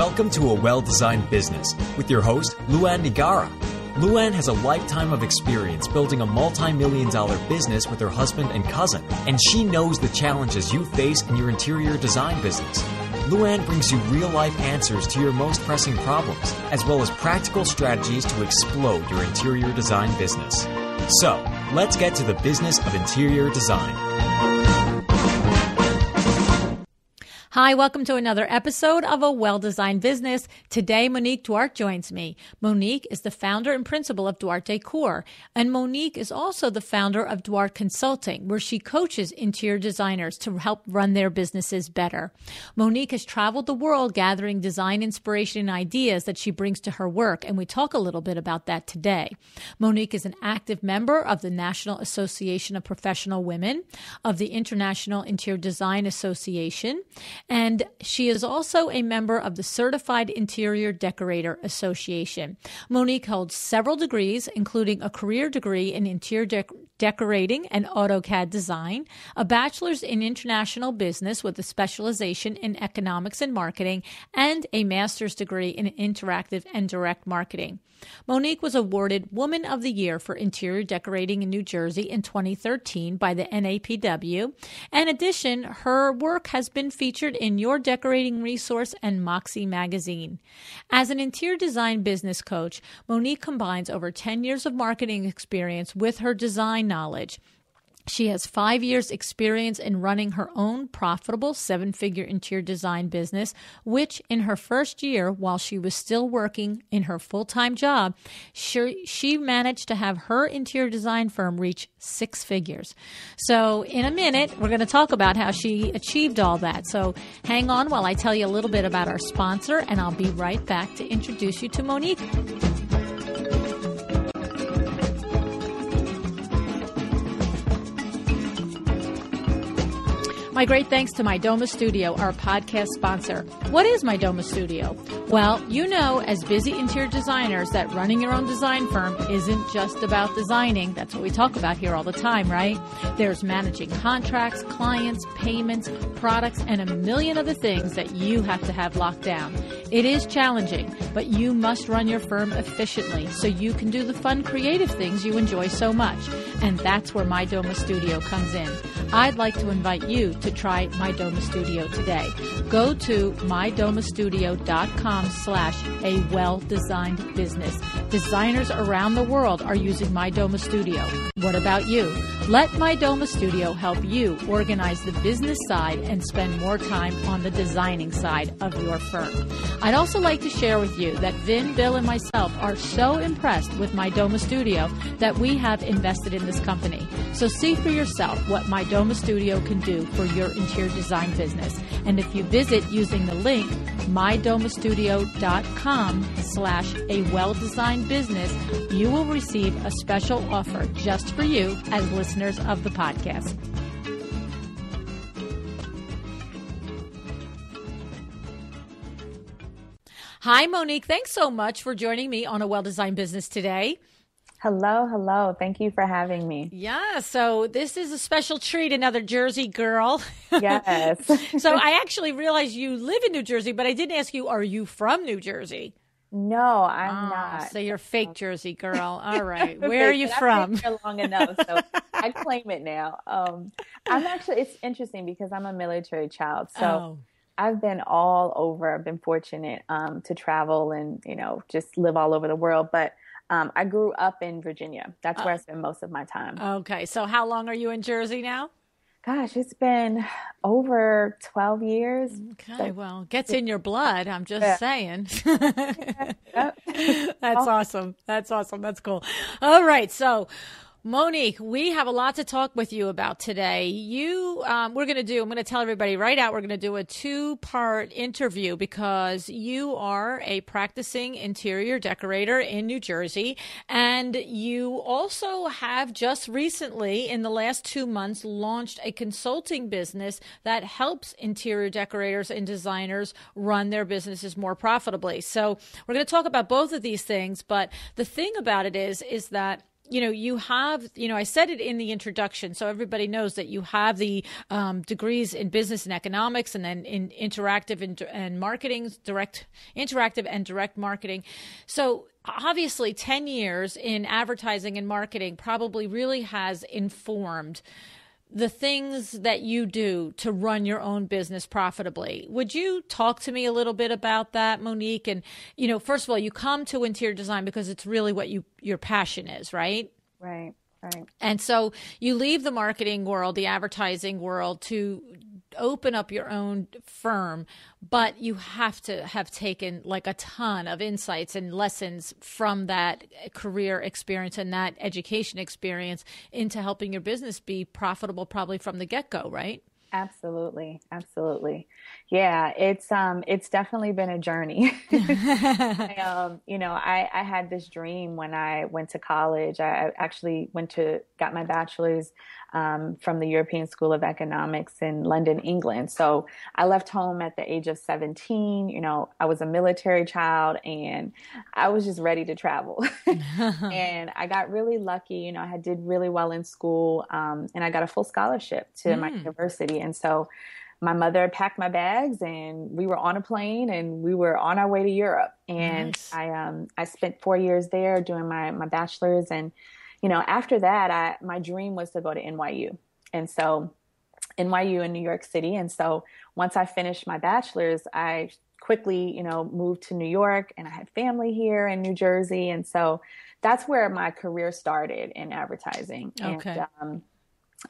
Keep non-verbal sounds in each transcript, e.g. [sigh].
Welcome to A Well Designed Business with your host, LuAnn Nigara. LuAnn has a lifetime of experience building a multi million dollar business with her husband and cousin, and she knows the challenges you face in your interior design business. LuAnn brings you real life answers to your most pressing problems, as well as practical strategies to explode your interior design business. So, let's get to the business of interior design. Hi, welcome to another episode of A Well Designed Business. Today, Monique Duarte joins me. Monique is the founder and principal of Duarte Decor, and Monique is also the founder of Duarte Consulting, where she coaches interior designers to help run their businesses better. Monique has traveled the world gathering design inspiration and ideas that she brings to her work, and we talk a little bit about that today. Monique is an active member of the National Association of Professional Women, of the International Interior Design Association, and she is also a member of the Certified Interior Decorator Association. Monique holds several degrees, including a career degree in interior dec- decorating and AutoCAD design, a bachelor's in international business with a specialization in economics and marketing, and a master's degree in interactive and direct marketing. Monique was awarded Woman of the Year for interior decorating in New Jersey in 2013 by the NAPW. In addition, her work has been featured in Your Decorating Resource and Moxy magazine. As an interior design business coach, Monique combines over 10 years of marketing experience with her design knowledge. She has five years' experience in running her own profitable seven figure interior design business, which in her first year, while she was still working in her full time job, she, she managed to have her interior design firm reach six figures. So, in a minute, we're going to talk about how she achieved all that. So, hang on while I tell you a little bit about our sponsor, and I'll be right back to introduce you to Monique. My great thanks to Mydoma Studio, our podcast sponsor. What is Mydoma Studio? Well, you know, as busy interior designers, that running your own design firm isn't just about designing. That's what we talk about here all the time, right? There's managing contracts, clients, payments, products, and a million other things that you have to have locked down. It is challenging, but you must run your firm efficiently so you can do the fun, creative things you enjoy so much. And that's where Mydoma Studio comes in. I'd like to invite you to try Mydoma Studio today. Go to mydomastudio.com slash a well-designed business. Designers around the world are using Mydoma Studio. What about you? Let Mydoma Studio help you organize the business side and spend more time on the designing side of your firm. I'd also like to share with you that Vin, Bill, and myself are so impressed with Mydoma Studio that we have invested in this company. So see for yourself what Mydoma Studio can do for your interior design business. And if you visit using the link mydomastudio.com slash a well-designed business, you will receive a special offer just for you as listeners of the podcast. Hi, Monique. Thanks so much for joining me on a well designed business today. Hello, hello. Thank you for having me. Yeah, so this is a special treat, another Jersey girl. Yes. [laughs] so [laughs] I actually realized you live in New Jersey, but I didn't ask you, are you from New Jersey? No, I'm oh, not. So you're fake Jersey girl. [laughs] All right. Where are you from? I've been here long enough, so I claim it now. Um, I'm actually, it's interesting because I'm a military child. So oh. I've been all over. I've been fortunate um, to travel and, you know, just live all over the world. But um, I grew up in Virginia. That's where uh, I spend most of my time. Okay. So how long are you in Jersey now? Gosh, it's been over 12 years. Okay, so, well, gets in your blood. I'm just yeah. saying. [laughs] [laughs] That's awesome. That's awesome. That's cool. All right. So, Monique, we have a lot to talk with you about today. You, um, we're going to do, I'm going to tell everybody right out, we're going to do a two part interview because you are a practicing interior decorator in New Jersey. And you also have just recently, in the last two months, launched a consulting business that helps interior decorators and designers run their businesses more profitably. So we're going to talk about both of these things. But the thing about it is, is that you know, you have, you know, I said it in the introduction, so everybody knows that you have the um, degrees in business and economics, and then in interactive and, and marketing, direct, interactive and direct marketing. So obviously, ten years in advertising and marketing probably really has informed the things that you do to run your own business profitably. Would you talk to me a little bit about that, Monique? And, you know, first of all, you come to interior design because it's really what you your passion is, right? Right. Right. And so you leave the marketing world, the advertising world to open up your own firm, but you have to have taken like a ton of insights and lessons from that career experience and that education experience into helping your business be profitable probably from the get go, right? Absolutely, absolutely. Yeah, it's um it's definitely been a journey. [laughs] I, [laughs] um, you know, I I had this dream when I went to college. I actually went to got my bachelor's um, from the European School of Economics in London, England. So I left home at the age of 17. You know, I was a military child and I was just ready to travel. [laughs] and I got really lucky. You know, I did really well in school um, and I got a full scholarship to mm. my university. And so my mother packed my bags and we were on a plane and we were on our way to Europe. And nice. I um I spent four years there doing my my bachelor's and you know, after that, I my dream was to go to NYU, and so NYU in New York City. And so once I finished my bachelor's, I quickly, you know, moved to New York, and I had family here in New Jersey, and so that's where my career started in advertising. Okay. And, um,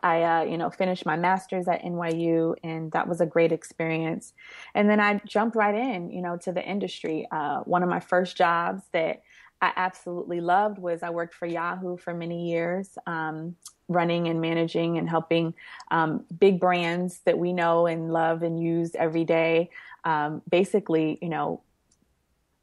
I, uh, you know, finished my master's at NYU, and that was a great experience. And then I jumped right in, you know, to the industry. Uh, one of my first jobs that I absolutely loved was I worked for Yahoo for many years, um, running and managing and helping um, big brands that we know and love and use every day. Um, basically, you know,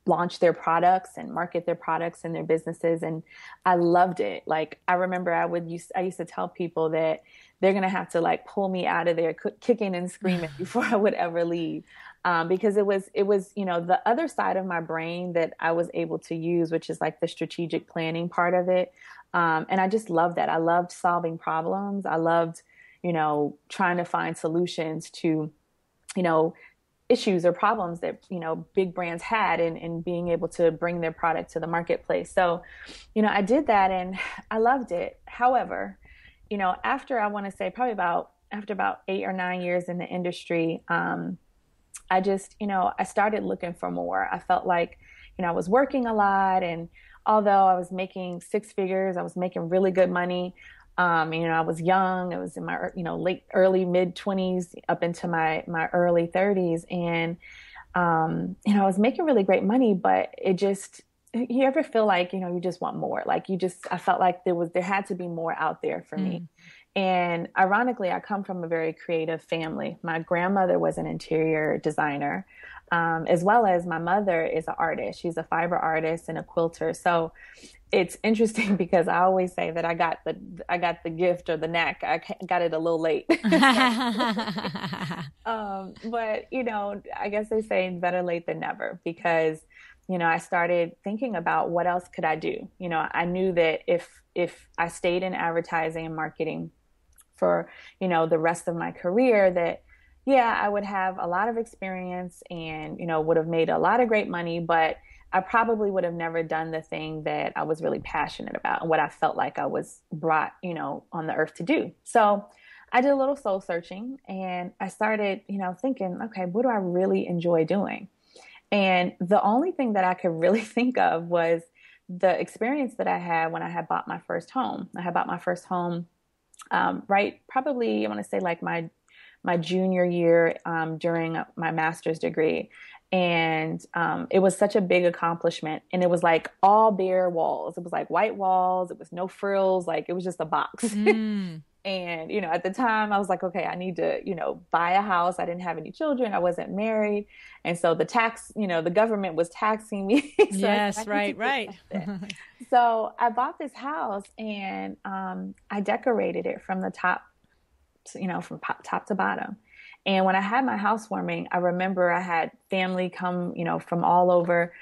launch their products and market their products and their businesses, and I loved it. Like I remember, I would use I used to tell people that they're gonna have to like pull me out of there, kicking and screaming [sighs] before I would ever leave um, because it was it was you know the other side of my brain that I was able to use, which is like the strategic planning part of it, um, and I just loved that. I loved solving problems. I loved you know trying to find solutions to you know issues or problems that you know big brands had and, and being able to bring their product to the marketplace so you know i did that and [sighs] i loved it however you know after i want to say probably about after about eight or nine years in the industry um, I just, you know, I started looking for more. I felt like, you know, I was working a lot and although I was making six figures, I was making really good money. Um, you know, I was young. I was in my, you know, late, early, mid twenties, up into my my early thirties, and um, you know, I was making really great money. But it just, you ever feel like, you know, you just want more? Like you just, I felt like there was, there had to be more out there for mm. me. And ironically, I come from a very creative family. My grandmother was an interior designer, um, as well as my mother is an artist. She's a fiber artist and a quilter. So it's interesting [laughs] because I always say that I got the I got the gift or the knack. I got it a little late. [laughs] [laughs] um, but you know, I guess they say better late than never because you know I started thinking about what else could I do. You know, I knew that if if I stayed in advertising and marketing for you know the rest of my career that yeah i would have a lot of experience and you know would have made a lot of great money but i probably would have never done the thing that i was really passionate about and what i felt like i was brought you know on the earth to do. So i did a little soul searching and i started you know thinking okay what do i really enjoy doing? And the only thing that i could [laughs] really think of was the experience that i had when i had bought my first home. I had bought my first home um, right probably I want to say like my my junior year um, during my master's degree. And um, it was such a big accomplishment. And it was like all bare walls. It was like white walls. It was no frills. Like it was just a box. [laughs] Mm. and, you know, at the time I was like, okay, I need to, you know, buy a house. I didn't have any children. I wasn't married. And so the tax, you know, the government was taxing me. [laughs] so yes, right, right. [laughs] so I bought this house and um, I decorated it from the top, to, you know, from top to bottom. And when I had my housewarming, I remember I had family come, you know, from all over,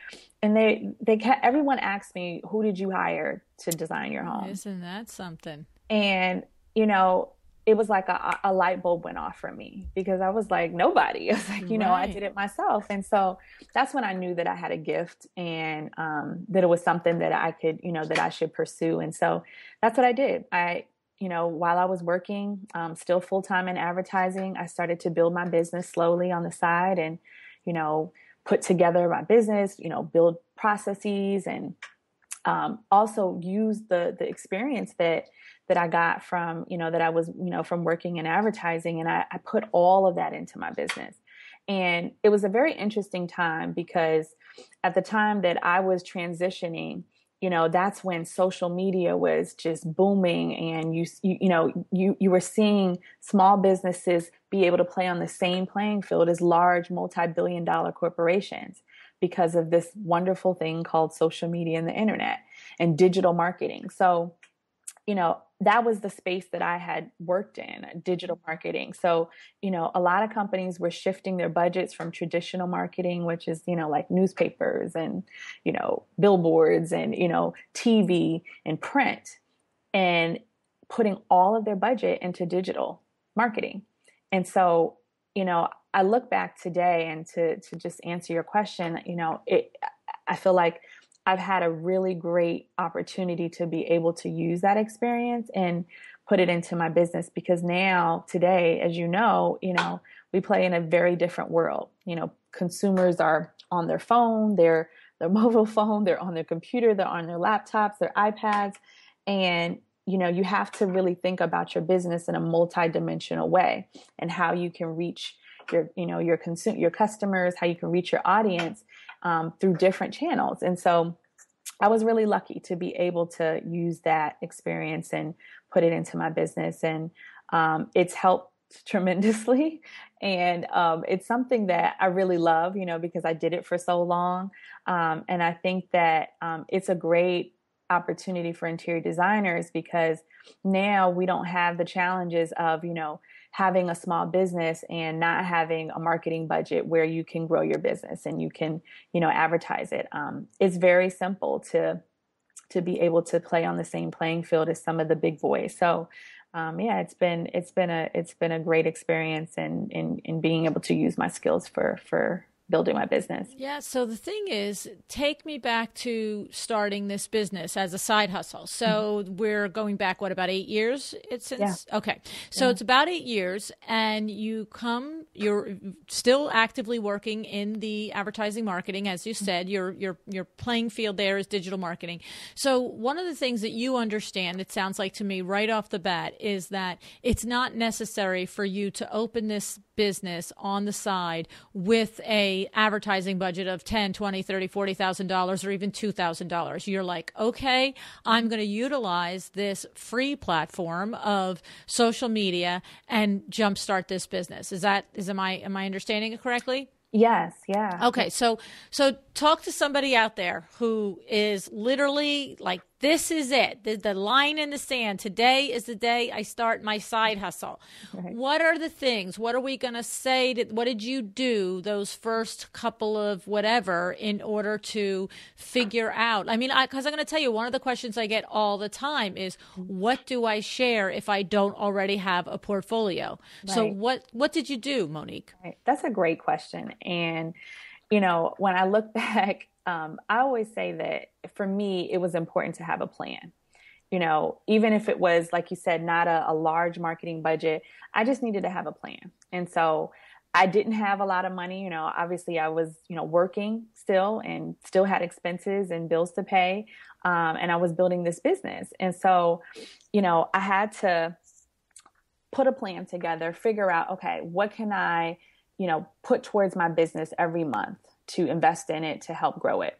and they they kept, everyone asked me, "Who did you hire to design your home?" Isn't that something? And you know, it was like a, a, light bulb went off for me because I was like, nobody. [laughs] I was like, you know, I did it myself. And so that's when I knew that I had a gift and um, that it was something that I could, you know, that I should pursue. And so that's what I did. I, you know, while I was working, um, still full time in advertising, I started to build my business slowly on the side and, you know, put together my business, you know, build processes and um, also use the the experience that that I got from, you know, that I was, you know, from working in advertising. And I, I put all of that into my business. And it was a very interesting time because at the time that I was transitioning, you know that's when social media was just booming and you, you you, know you you were seeing small businesses be able to play on the same playing field as large multi-billion dollar corporations because of this wonderful thing called social media and the internet and digital marketing. So you know that was the space that I had worked in, digital mm-hmm. marketing. So, you know, a lot of companies were shifting their budgets from traditional marketing, which is, you know, like newspapers and, you know, billboards and, you know, TV and print, and putting all of their budget into digital marketing. And so, you know, I look back today and to to just answer your question, you know, it I feel like I've had a really great opportunity to be able to use that experience and put it into my business because now today as you know you know we play in a very different world. You know consumers are on their phone their their [laughs] mobile phone they're on their computer they're on their laptops their ipads and you know you have to really think about your business in a multi-dimensional way and how you can reach your you know your consumer your customers how you can reach your audience um, through different channels. And so I was really lucky to be able to use that experience and put it into my business. And um, it's helped [laughs] tremendously. And um, it's something that I really love, you know, because I did it for so long. Um, and I think that um, it's a great opportunity for interior designers because now we don't have the challenges of, you know, having a small business and not having a marketing budget where you can grow your business and you can you know advertise it. Um, it's very simple to to be able to play on the same playing field as some of the big boys. So um, yeah it's been it's been a it's been a great experience in in in being able to use my skills for for building my business. Yeah. So the thing is, take me back to starting this business as a side hustle. So mm-hmm. we're going back, what, about eight years? It's since, yeah. okay. So yeah. it's about eight years, and you come, you're still actively working in the advertising marketing. As you mm-hmm. said, your, your, your playing field there is digital marketing. So one of the things that you understand, it sounds like to me right off the bat, is that it's not necessary for you to open this business on the side with a advertising budget of 10 20 30 40 thousand dollars or even two thousand dollars. You're like okay i'm going to utilize this free platform of social media and jumpstart this business. Is that is am i am i understanding it correctly? Yes, yeah. Okay, so so talk to somebody out there who is literally like this is it. The, the, line in the sand. Today is the day I start my side hustle. Right. What are the things? What are we going to say? To, what did you do those first couple of whatever in order to figure out? I mean, because I'm going to tell you, one of the questions I get all the time is, what do I share if I don't already have a portfolio? Right. So what what did you do, Monique? Right. That's a great question, and you know, when I look [laughs] back um, I always say that for me, it was important to have a plan. You know, even if it was, like you said, not a, a large marketing budget, I just needed to have a plan. And so I didn't have a lot of money. You know, obviously I was, you know, working still and still had expenses and bills to pay. Um, and I was building this business. And so, you know, I had to put a plan together, figure out, okay, what can I, you know, put towards my business every month? to invest in it to help grow it.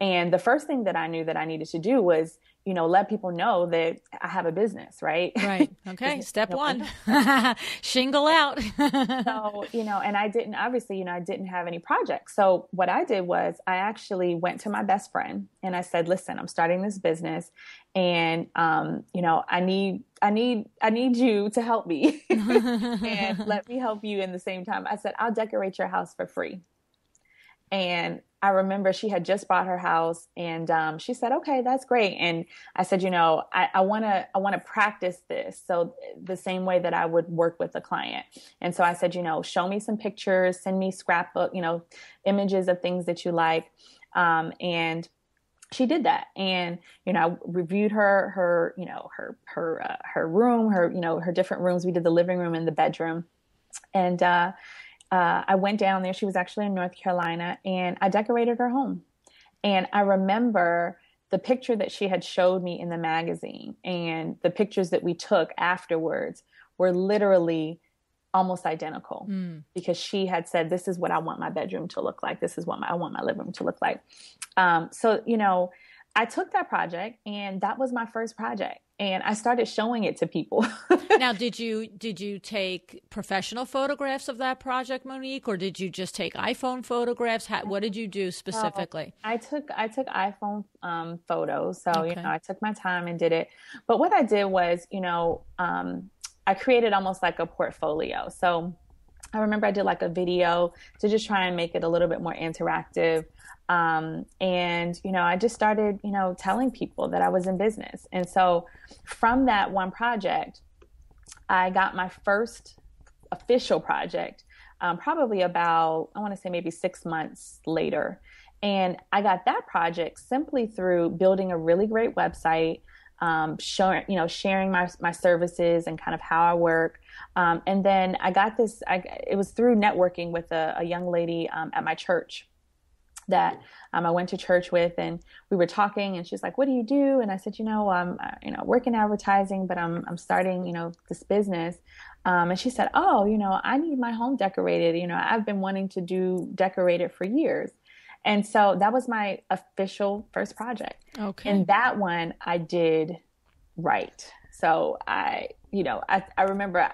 And the first thing that I knew that I needed to do was you know, let people know that I have a business, right? Right. [laughs] Okay. Step one, [laughs] shingle out. so, you know, and I didn't, obviously, you know, I didn't have any projects. So what I did was I actually went to my best friend and I said, listen, I'm starting this business and, um, you know, I need, I need, I need you to help me [laughs] and let me help you in the same time. I said, I'll decorate your house for free. And I remember she had just bought her house and um, she said, okay, that's great. And I said, you know, I want to, I want to practice this. So the same way that I would work with a client. And so I said, you know, show me some pictures, send me scrapbook, you know, images of things that you like. Um, and she did that and you know I reviewed her her you know her her uh, her room her you know her different rooms we did the living room and the bedroom and uh uh, I went down there. She was actually in North Carolina, and I decorated her home. And I remember the picture that she had showed me in the magazine and the pictures that we took afterwards were literally almost identical mm. because she had said, "This is what I want my bedroom to look like. This is what my, I want my living room to look like." Um, so you know, I took that project, and that was my first project and I started showing it to people. [laughs] now, did you did you take professional photographs of that project, Monique, or did you just take iPhone photographs? How, what did you do specifically? I took I took iPhone um, photos, so okay. you know I took my time and did it. But what I did was, you know, um, I created almost like a portfolio. So I remember I did like a video to just try and make it a little bit more interactive. Um, and, you know, I just started, you know, telling people that I was in business. And so from that one project, I got my first official project um, probably about, I want to say maybe six months later. And I got that project simply through building a really great website, um, showing, you know, sharing my, my services and kind of how I work. Um, and then I got this, I, it was through networking with a, a young lady um, at my church that um, I went to church with, and we were talking, and she's like, "What do you do?" And I said, "You know, I'm uh, you know working advertising, but I'm I'm starting you know this business." Um, and she said, "Oh, you know, I need my home decorated. You know, I've been wanting to do decorated for years." And so that was my official first project. Okay. And that one I did right. So I, you know, I, I remember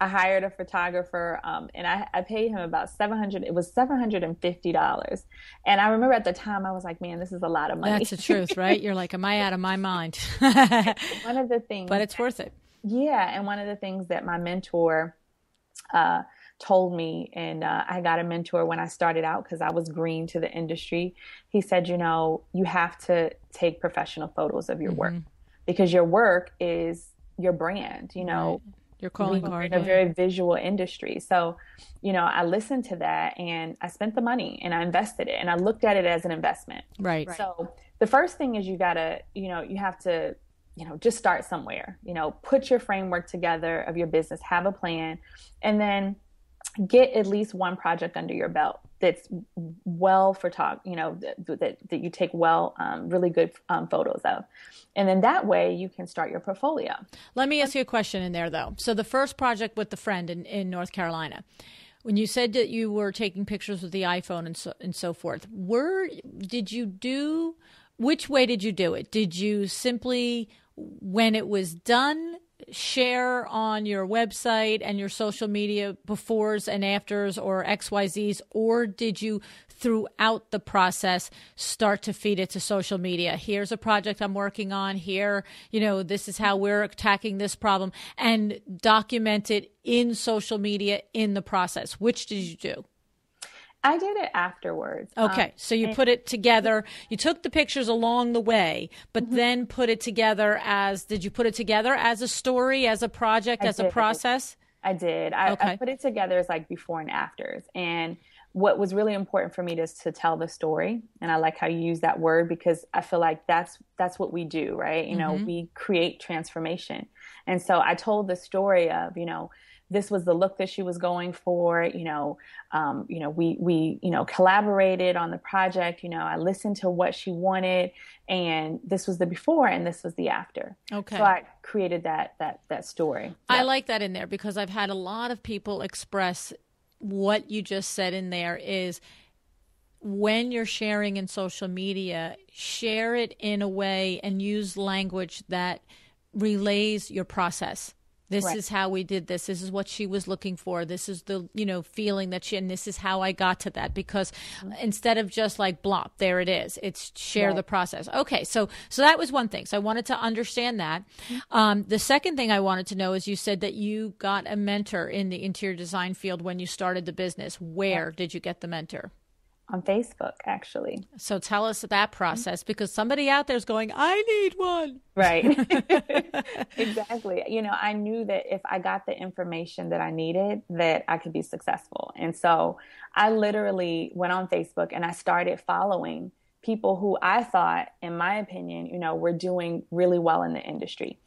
I hired a photographer, um, and I, I, paid him about seven hundred. It was seven hundred and fifty dollars, and I remember at the time I was like, "Man, this is a lot of money." That's the truth, right? You're like, "Am I out of my mind?" [laughs] one of the things, but it's worth it. Yeah, and one of the things that my mentor uh, told me, and uh, I got a mentor when I started out because I was green to the industry. He said, "You know, you have to take professional photos of your mm-hmm. work because your work is." your brand you know right your calling card in a very visual industry. So, you know, I listened to that and I spent the money and I invested it and I looked at it as an investment. Right. So the first thing is you gotta, you know, you have to, you know, just start somewhere. You know, put your framework together of your business, have a plan, and then get at least one project under your belt that's well photog you know that, that, that you take well um, really good um, photos of. And then that way you can start your portfolio. Let me ask you a question in there though. So the first project with the friend in, in north carolina when you said that you were taking pictures with the iphone and so, and so forth were did you do which way did you do it? Did you simply when it was done share on your website and your social media befores and afters or XYZs, or did you throughout the process start to feed it to social media? Here's a project I'm working on. Here, you know, this is how we're attacking this problem and document it in social media in the process. Which did you do? I did it afterwards. Okay, um, so you and- put it together. You took the pictures along the way, but mm-hmm. then put it together as. Did you put it together as a story, as a project, I as did. a process? I did. I, okay. I put it together as like before and afters, and what was really important for me is to tell the story and i like how you use that word because i feel like that's that's what we do right you mm-hmm. know we create transformation and so i told the story of you know this was the look that she was going for. You know, um, you know, we we you know collaborated on the project. You know, I listened to what she wanted, and this was the before, and this was the after. Okay. So I created that that that story. I like that in there because I've had a lot of people express what you just said in there is when you're sharing in social media, share it in a way and use language that relays your process. This right. is how we did this. This is what she was looking for. This is the, you know, feeling that she, and this is how I got to that because mm-hmm. instead of just like blop, there it is. It's share right. the process. Okay. So, so that was one thing. So I wanted to understand that. Mm-hmm. Um, the second thing I wanted to know is you said that you got a mentor in the interior design field when you started the business. Where did you get the mentor? On Facebook, actually. So tell us that process because somebody out there is going, I need one. Right. [laughs] [laughs] exactly. You know, I knew that if I got the information that I needed, that I could be successful. And so I literally went on Facebook and I started following people who I thought, in my opinion, you know, were doing really well in the industry.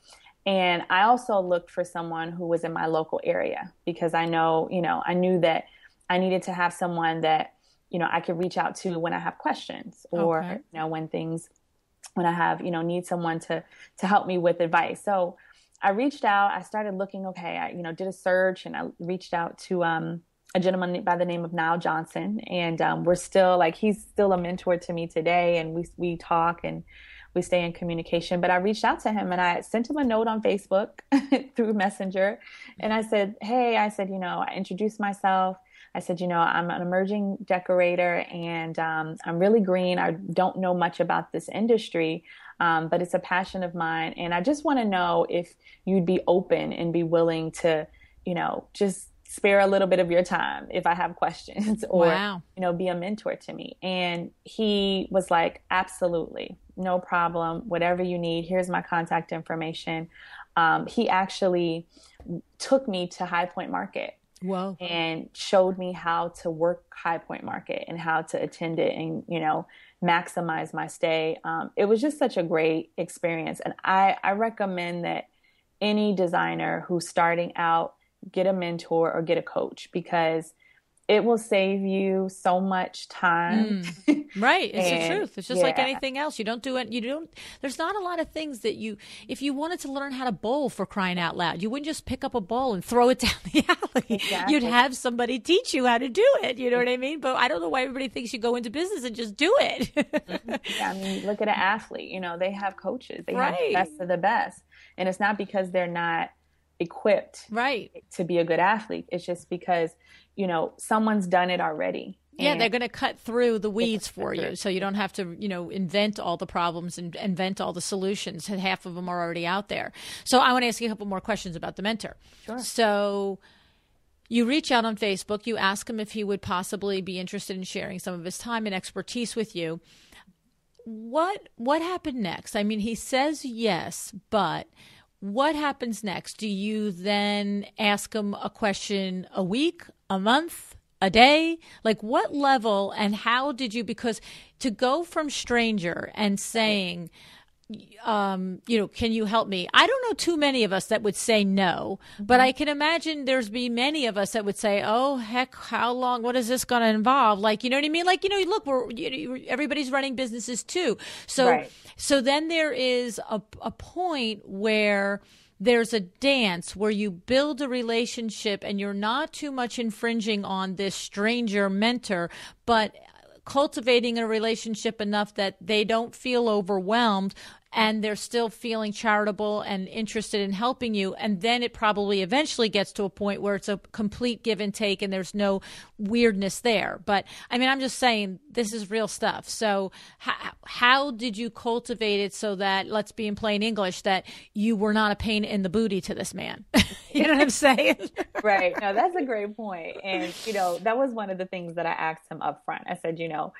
And I also looked for someone who was in my local area because I know, you know, I knew that I needed to have someone that you know, I could reach out to when I have questions or, okay. you know, when things, when I have, you know, need someone to, to help me with advice. So I reached out, I started looking, okay, I, you know, did a search and I reached out to, um, a gentleman by the name of Niall Johnson. And, um, we're still like, he's still a mentor to me today. And we, we talk and, we stay in communication. But I reached out to him and I sent him a note on Facebook [laughs] through Messenger. And I said, Hey, I said, you know, I introduced myself. I said, you know, I'm an emerging decorator and um, I'm really green. I don't know much about this industry, um, but it's a passion of mine. And I just want to know if you'd be open and be willing to, you know, just spare a little bit of your time if I have questions [laughs] or, wow. you know, be a mentor to me. And he was like, absolutely, no problem. Whatever you need, here's my contact information. Um, he actually took me to High Point Market Wow. And showed me how to work High Point Market and how to attend it and, you know, maximize my stay. Um, it was just such a great experience. And I, I recommend that any designer who's starting out get a mentor or get a coach because it will save you so much time. Mm, right. It's [laughs] and, the truth. It's just yeah. like anything else. You don't do it. You don't, there's not a lot of things that you, if you wanted to learn how to bowl for crying out loud, you wouldn't just pick up a ball and throw it [laughs] down the alley. Exactly. You'd have somebody teach you how to do it. You know what I mean? But I don't know why everybody thinks you go into business and just do it. yeah, I mean, look at an athlete. You know, they have coaches, they right. have the best of the best. And it's not because they're not equipped right to be a good athlete. It's just because you know, someone's done it already. Yeah, they're going to cut through the weeds for you, so you don't have to, you know, invent all the problems and invent all the solutions. Half of them are already out there. So I want to ask you a couple more questions about the mentor. Sure. So you reach out on Facebook. You ask him if he would possibly be interested in sharing some of his time and expertise with you. What what happened next? I mean, he says yes, but what happens next? Do you then ask them a question a week, a month, a day? Like what level and how did you because to go from stranger and saying um, you know, can you help me? I don't know too many of us that would say no, but I can imagine there's be many of us that would say, "Oh heck, how long? What is this going to involve?" Like, you know what I mean? Like, you know, look, we're you everybody's running businesses too, so right. so then there is a a point where there's a dance where you build a relationship and you're not too much infringing on this stranger mentor, but cultivating a relationship enough that they don't feel overwhelmed and they're still feeling charitable and interested in helping you. And then it probably eventually gets to a point where it's a complete give and take and there's no weirdness there. But I mean, I'm just saying this is real stuff. So, how, how did you cultivate it so that, let's be in plain English, that you were not a pain in the booty to this man? [laughs] you know what I'm [laughs] saying? right. No, that's a great point. And, you know, that was one of the things that I asked him up front. I said, you know,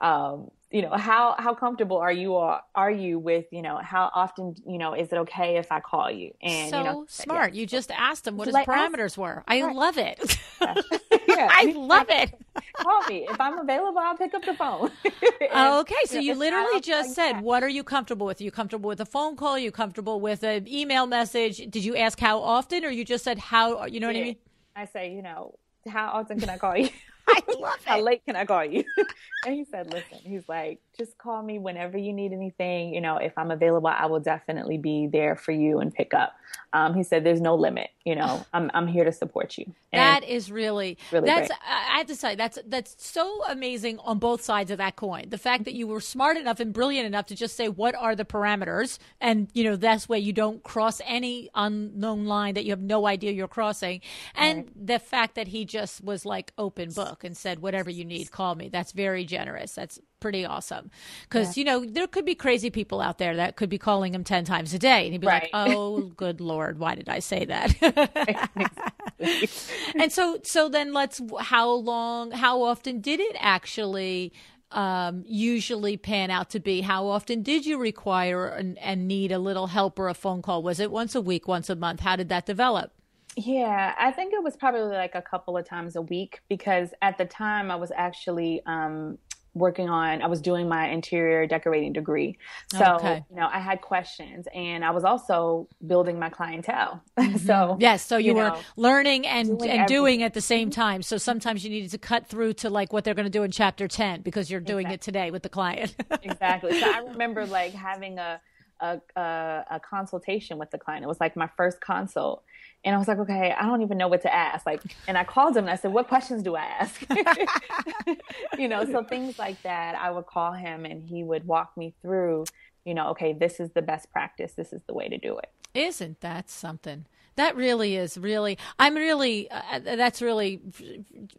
um, you know how how comfortable are you are, are you with you know how often you know is it okay if I call you? And so you know smart yeah. you just asked him what his parameters ask, were. I right. love it. Yeah. [laughs] I love it. call me. If I'm available I'll pick up the phone. [laughs] And, okay so you, know, literally just said that. what are you comfortable with? Are you comfortable with a phone call? Are you comfortable with an email message? Did you ask how often or you just said how you know what I mean? I say you know how often can I call you [laughs] [laughs] I [laughs] love it. How late can I call you? [laughs] and he said, listen, he's like, just call me whenever you need anything. You know, if I'm available, I will definitely be there for you and pick up. Um, he said, "There's no limit. You know, [laughs] I'm I'm here to support you." And that is really, really that's. Great. I have to say that's that's so amazing on both sides of that coin. The fact that you were smart enough and brilliant enough to just say what are the parameters, and you know that's way you don't cross any unknown line that you have no idea you're crossing, and right. the fact that he just was like open book and said whatever you need, call me. That's very generous. That's pretty awesome. Because yeah. you know there could be crazy people out there that could be calling him 10 times a day and he'd be right. like oh [laughs] good lord why did i say that? [laughs] And so so then let's how long how often did it actually um, usually pan out to be? How often did you require and, and need a little help or a phone call? Was it once a week once a month? How did that develop? Yeah, I think it was probably like a couple of times a week because at the time I was actually um, working on i was doing my interior decorating degree so okay. you know i had questions and i was also building my clientele [laughs] mm-hmm. so yes so you, you were know, learning and doing and doing at the same time so sometimes you needed to cut through to like what they're going to do in chapter 10 because you're doing exactly. it today with the client [laughs] exactly so i remember like having a a, a, a consultation with the client it was like my first consult and I was like, okay, I don't even know what to ask. Like, and I called him and I said, what questions do I ask? [laughs] you know, so things like that, I would call him and he would walk me through, you know, okay, this is the best practice. This is the way to do it. Isn't that something? That really is really. I'm really. Uh, that's really,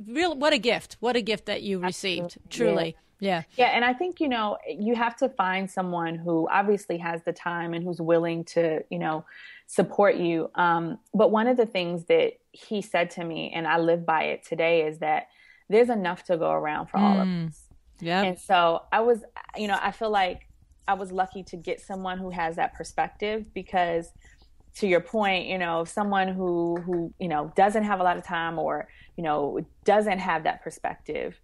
real. What a gift! What a gift that you received. Absolutely. Truly. Yeah. Yeah. Yeah. And I think, you know, you have to find someone who obviously has the time and who's willing to, you know, support you. Um, but one of the things that he said to me, and I live by it today, is that there's enough to go around for mm. all of mm. us. Yeah. And so I was, you know, I feel like I was lucky to get someone who has that perspective because to your point, you know, someone who who, you know, doesn't have a lot of time or, you know, doesn't have that perspective,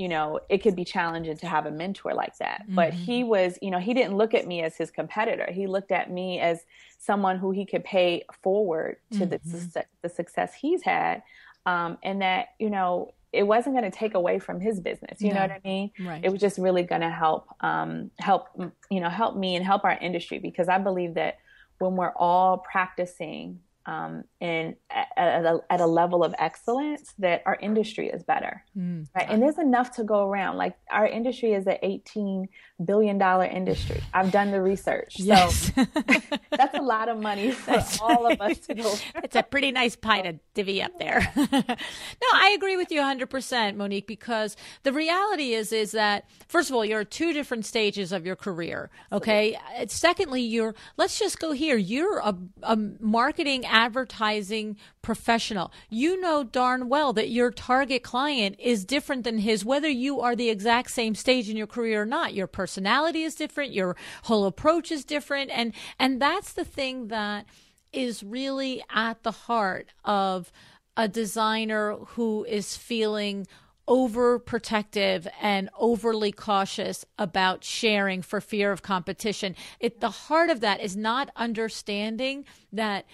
you know, it could be challenging to have a mentor like that. Mm-hmm. But he was, you know, he didn't look at me as his competitor. He looked at me as someone who he could pay forward to mm-hmm. the, the success he's had. Um, and that, you know, it wasn't going to take away from his business. You no. know what I mean? Right. It was just really going to help, um, help, you know, help me and help our industry because I believe that when we're all practicing um, and at a, at a, level of excellence that our industry is better, mm. right? And there's enough to go around. Like our industry is an 18 billion dollar industry. I've done the research, so yes. [laughs] [laughs] that's a lot of money for that's all of us to go. it's a pretty nice pie to divvy up there. [laughs] no, I agree with you 100, percent Monique, because the reality is is that first of all, you're at two different stages of your career. Okay, secondly, you're let's just go here. You're a, a marketing advertising professional. You know darn well that your target client is different than his, whether you are the exact same stage in your career or not. Your personality is different, your whole approach is different, and and that's the thing that is really at the heart of a designer who is feeling overprotective and overly cautious about sharing for fear of competition. It the heart of that is not understanding that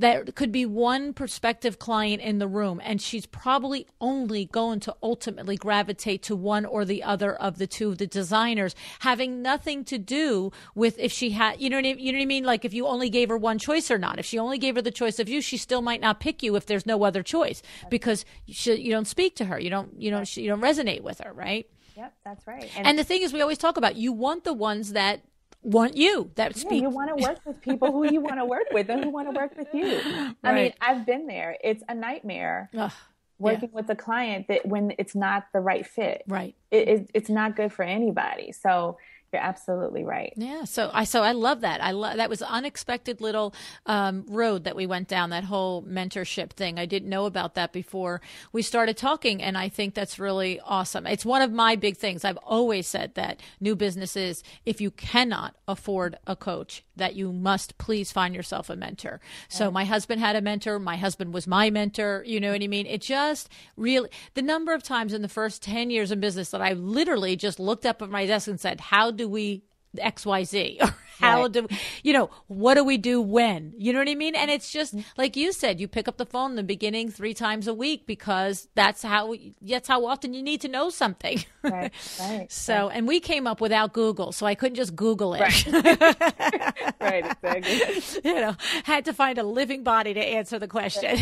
there could be one prospective client in the room and she's probably only going to ultimately gravitate to one or the other of the two of the designers having nothing to do with if she had you know what I, you know what I mean? Like if you only gave her one choice or not. If she only gave her the choice of you she still might not pick you if there's no other choice because you, you don't speak to her. You don't you don't you don't resonate with her right? Yep, that's right. And, and, the thing is, we always talk about you want the ones that want you that speak. Yeah, you want to work with people who you want to work with and who want to work with you. Right. I mean, I've been there. It's a nightmare. Ugh, working yeah. with a client that when it's not the right fit. Right. It, it, it's not good for anybody. So you're absolutely right. Yeah. So I so I love that. I love that was unexpected little um, road that we went down. That whole mentorship thing. I didn't know about that before we started talking, and I think that's really awesome. It's one of my big things. I've always said that new businesses, if you cannot afford a coach, that you must please find yourself a mentor. So my husband had a mentor. My husband was my mentor. You know what I mean? It just really the number of times in the first ten years in business that I literally just looked up at my desk and said, "How do we XYZ [laughs] or how right. do you know what do we do when? You know what i mean? And it's just mm-hmm. like you said you pick up the phone in the beginning three times a week because that's how that's how often you need to know something. [laughs] Right right so right. and we came up without google so i couldn't just google it. Right, [laughs] right exactly. You know had to find a living body to answer the question.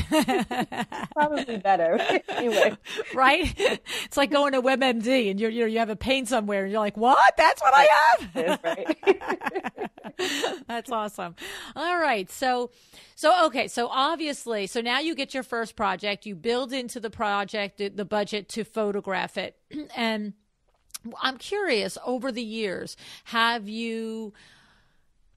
Probably better. Anyway. Right? It's like going to webmd and you're, you're you have a pain somewhere and you're like what? That's what i have [laughs] That's awesome. All right. So, so okay. So obviously, so now you get your first project. You build into the project the budget to photograph it, [clears throat] and I'm curious. Over the years, have you?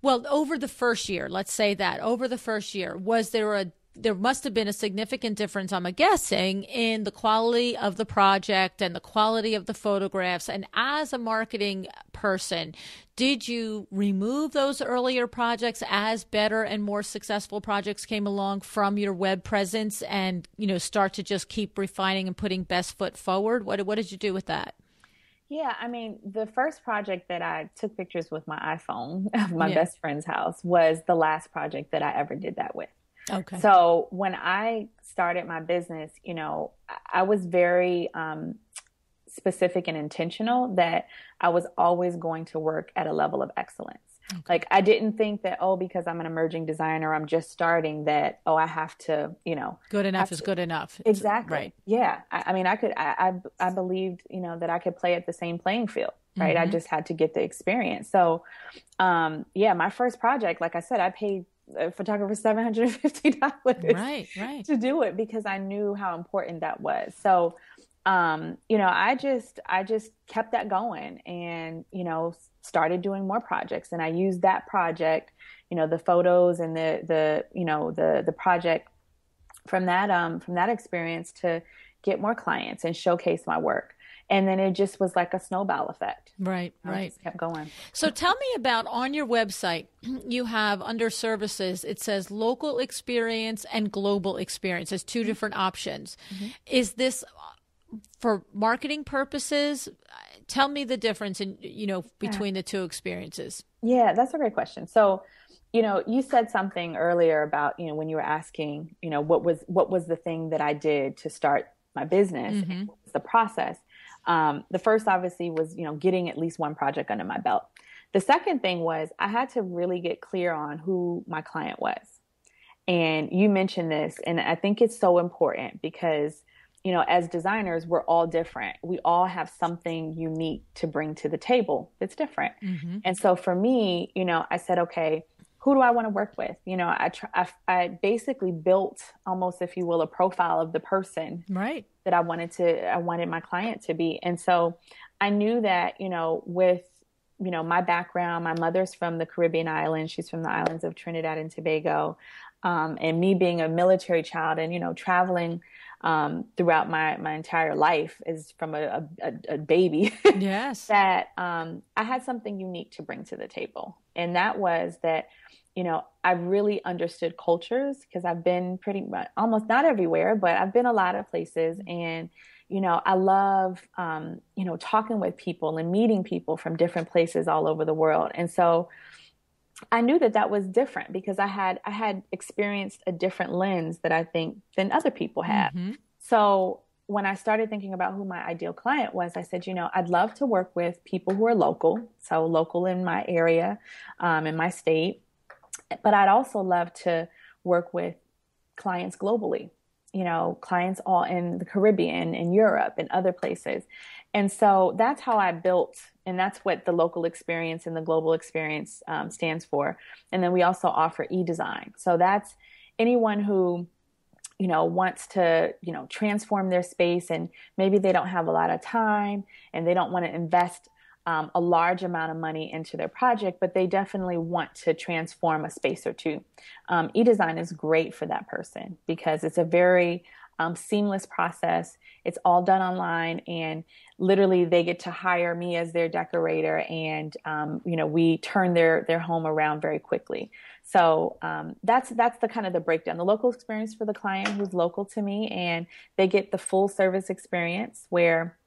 Well, over the first year, let's say that over the first year, was there a there must have been a significant difference, I'm guessing, in the quality of the project and the quality of the photographs. And as a marketing person, did you remove those earlier projects as better and more successful projects came along from your web presence and, you know, start to just keep refining and putting best foot forward? What, what did you do with that? Yeah, I mean, the first project that I took pictures with my iPhone [laughs] of my yeah. best friend's house was the last project that I ever did that with. Okay. So when I started my business, you know, I was very um, specific and intentional that I was always going to work at a level of excellence. Okay. Like I didn't think that oh because I'm an emerging designer I'm just starting that oh I have to you know good enough is to, good enough exactly right yeah I, I, mean I could I, I, I believed you know that I could play at the same playing field right mm-hmm. I just had to get the experience so um yeah my first project like I said I paid a photographer seven hundred and fifty dollars right, right. to do it because I knew how important that was. So, um, you know, I just I just kept that going and you know started doing more projects and I used that project, you know, the photos and the the you know the the project from that um from that experience to get more clients and showcase my work and then it just was like a snowball effect. Right, right. kept going. So tell me about on your website, [clears throat] you have under services, it says local experience and global experience as 2 mm-hmm. different options. Mm-hmm. Is this for marketing purposes? Tell me the difference in you know between yeah. the two experiences. Yeah, that's a great question. So, you know, you said something earlier about, you know, when you were asking, you know, what was what was the thing that I did to start my business, mm-hmm. the process. Um, the first obviously was, you know, getting at least one project under my belt. The second thing was I had to really get clear on who my client was. And you mentioned this, and I think it's so important because, you know, as designers, we're all different. We all have something unique to bring to the table that's different. Mm-hmm. And so for me, you know, I said, okay, who do I want to work with? You know, I, try, I, I basically built almost, if you will, a profile of the person right that I wanted to, I wanted my client to be. And so I knew that, you know, with, you know, my background, my mother's from the Caribbean islands. She's from the islands of Trinidad and Tobago. Um, and me being a military child and, you know, traveling, um, throughout my, my entire life is from a, a, a baby. [laughs] Yes. that, um, I had something unique to bring to the table. And that was that you know, I really understood cultures because I've been pretty much almost not everywhere, but I've been a lot of places. And, you know, I love, um, you know, talking with people and meeting people from different places all over the world. And so I knew that that was different because I had, I had experienced a different lens that I think than other people have. Mm-hmm. So when I started thinking about who my ideal client was, I said, you know, I'd love to work with people who are local, so local in my area, um, in my state, but I'd also love to work with clients globally, you know, clients all in the Caribbean, in Europe, and other places. And so that's how I built, and that's what the local experience and the global experience um, stands for. And then we also offer e design. So that's anyone who you know wants to you know transform their space and maybe they don't have a lot of time and they don't want to invest um, a large amount of money into their project, but they definitely want to transform a space or two. Um, eDesign is great for that person because it's a very um, seamless process. It's all done online, and literally they get to hire me as their decorator, and um, you know we turn their their home around very quickly. So um, that's that's the kind of the breakdown. The local experience for the client who's local to me, and they get the full service experience where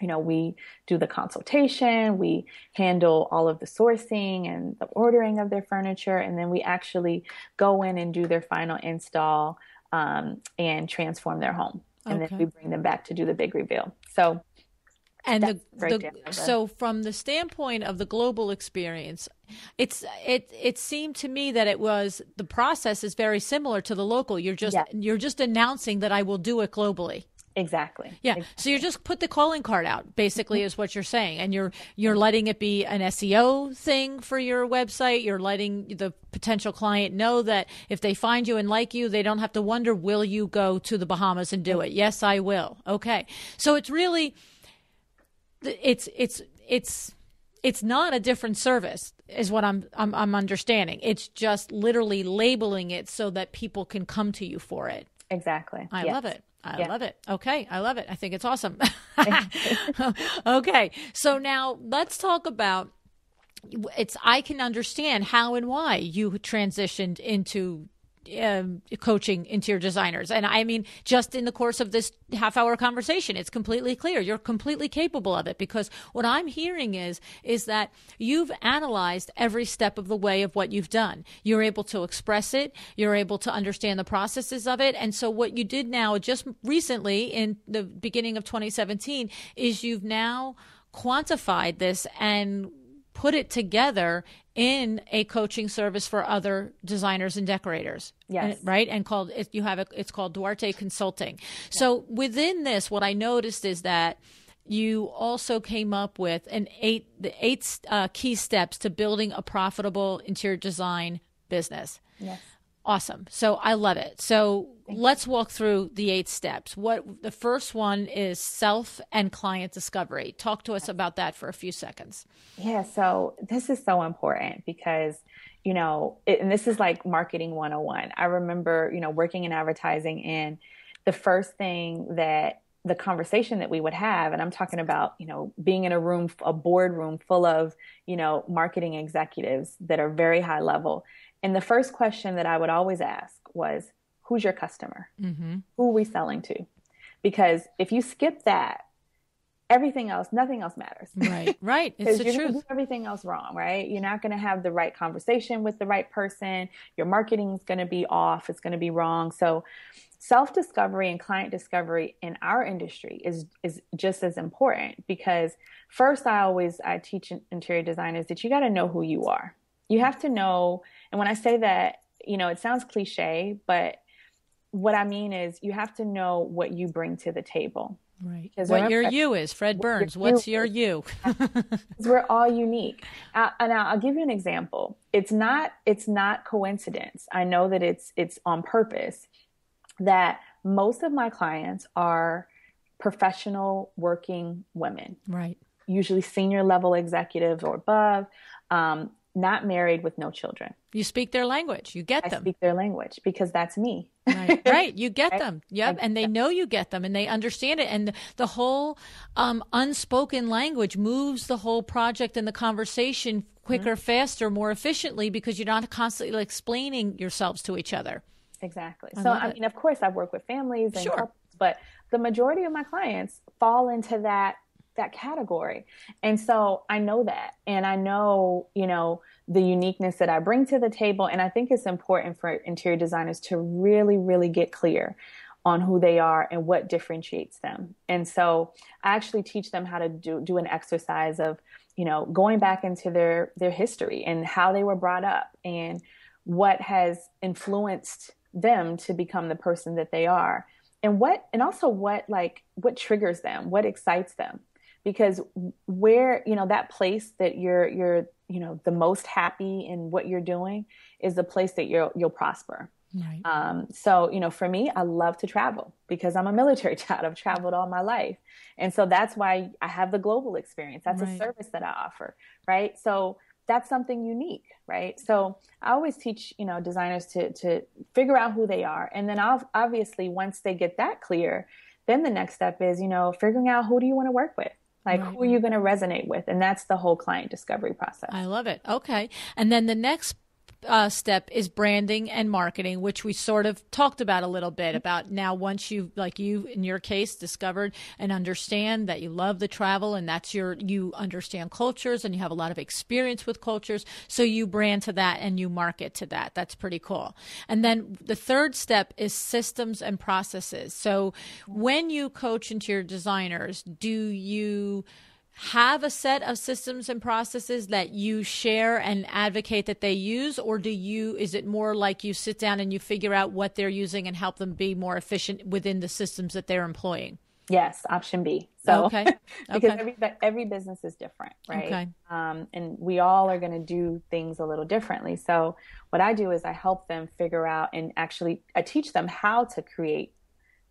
you know, we do the consultation, we handle all of the sourcing and the ordering of their furniture, and then we actually go in and do their final install um, and transform their home. And okay. then we bring them back to do the big reveal. So, and the, the so from the standpoint of the global experience it's it it seemed to me that it was the process is very similar to the local you're just yes. you're just announcing that I will do it globally Exactly. Yeah. Exactly. So you just put the calling card out, basically, mm-hmm. is what you're saying, and you're you're letting it be an SEO thing for your website. You're letting the potential client know that if they find you and like you, they don't have to wonder, will you go to the Bahamas and do it? Yes, I will. Okay. So it's really, it's it's it's it's not a different service is what I'm, I'm I'm understanding. It's just literally labeling it so that people can come to you for it. Exactly. I yes. love it. I yeah. love it. Okay, I love it. I think it's awesome. [laughs] [laughs] okay, so now let's talk about it's I can understand how and why you transitioned into um, coaching interior designers. And I mean, just in the course of this half hour conversation, it's completely clear you're completely capable of it because what I'm hearing is, is that you've analyzed every step of the way of what you've done. You're able to express it. You're able to understand the processes of it. And so what you did now just recently in the beginning of 2017 is you've now quantified this and put it together in a coaching service for other designers and decorators. Yes. And, right. And called, you have it, it's called Duarte Consulting. So within this, what I noticed is that you also came up with an eight, the eight uh, key steps to building a profitable interior design business. Yes. Awesome. So I love it. So let's walk through the eight steps. What the first one is self and client discovery. Talk to us about that for a few seconds. Yeah, so this is so important because you know, it, and this is like marketing 101. I remember, you know, working in advertising and the first thing that the conversation that we would have and i'm talking about you know being in a room a boardroom full of you know marketing executives that are very high level and the first question that I would always ask was, who's your customer? Mm-hmm. Who are we selling to? Because if you skip that, everything else, nothing else matters. Right, right. [laughs] It's the you're truth. Do everything else wrong, right? You're not going to have the right conversation with the right person. Your marketing is going to be off. It's going to be wrong. So, self discovery and client discovery in our industry is is just as important because first, I always I teach interior designers that you got to know who you are. You have to know and when I say that, you know, it sounds cliche, but what I mean is you have to know what you bring to the table. Right. What your you is, Fred Burns. What What's your you? [laughs] we're all unique. Uh, and I'll give you an example. It's not. It's not coincidence. I know that it's it's on purpose. That most of my clients are professional working women. Right. Usually senior level executives or above. Um, not married with no children. You speak their language. You get I them. speak their language because that's me. right. [laughs] right. You get right? them. Yep. And they know you get them and they understand it. And the whole um, unspoken language moves the whole project and the conversation quicker, mm-hmm. faster, more efficiently because you're not constantly explaining yourselves to each other. Exactly. I so, I mean, of course, I work with families and sure. couples, but the majority of my clients fall into that that category. And so I know that. And I know, you know, the uniqueness that I bring to the table. And I think it's important for interior designers to really, really get clear on who they are and what differentiates them. And so I actually teach them how to do, do an exercise of, you know, going back into their, their history and how they were brought up and what has influenced them to become the person that they are and what and also what like what triggers them what excites them because where you know that place that you're you're you know the most happy in what you're doing is the place that you'll you'll prosper. Right. um, so you know for me i love to travel because i'm a military [laughs] child. I've traveled all my life. And so that's why i have the global experience. That's right. a service that i offer right? So that's something unique right? So i always teach you know designers to to figure out who they are. And then obviously once they get that clear then the next step is you know figuring out who do you want to work with like, right. who are you going to resonate with? And that's the whole client discovery process. I love it. Okay. And then the next uh, step is branding and marketing, which we sort of talked about a little bit about now. Once you, like you in your case, discovered and understand that you love the travel and that's your, you understand cultures and you have a lot of experience with cultures. So you brand to that and you market to that. That's pretty cool. And then the third step is systems and processes. So when you coach interior designers, do you, have a set of systems and processes that you share and advocate that they use or do you is it more like you sit down and you figure out what they're using and help them be more efficient within the systems that they're employing? Yes option b. So okay, [laughs] because every every business is different right? Okay. um, and we all are going to do things a little differently. So what i do is i help them figure out and actually i teach them how to create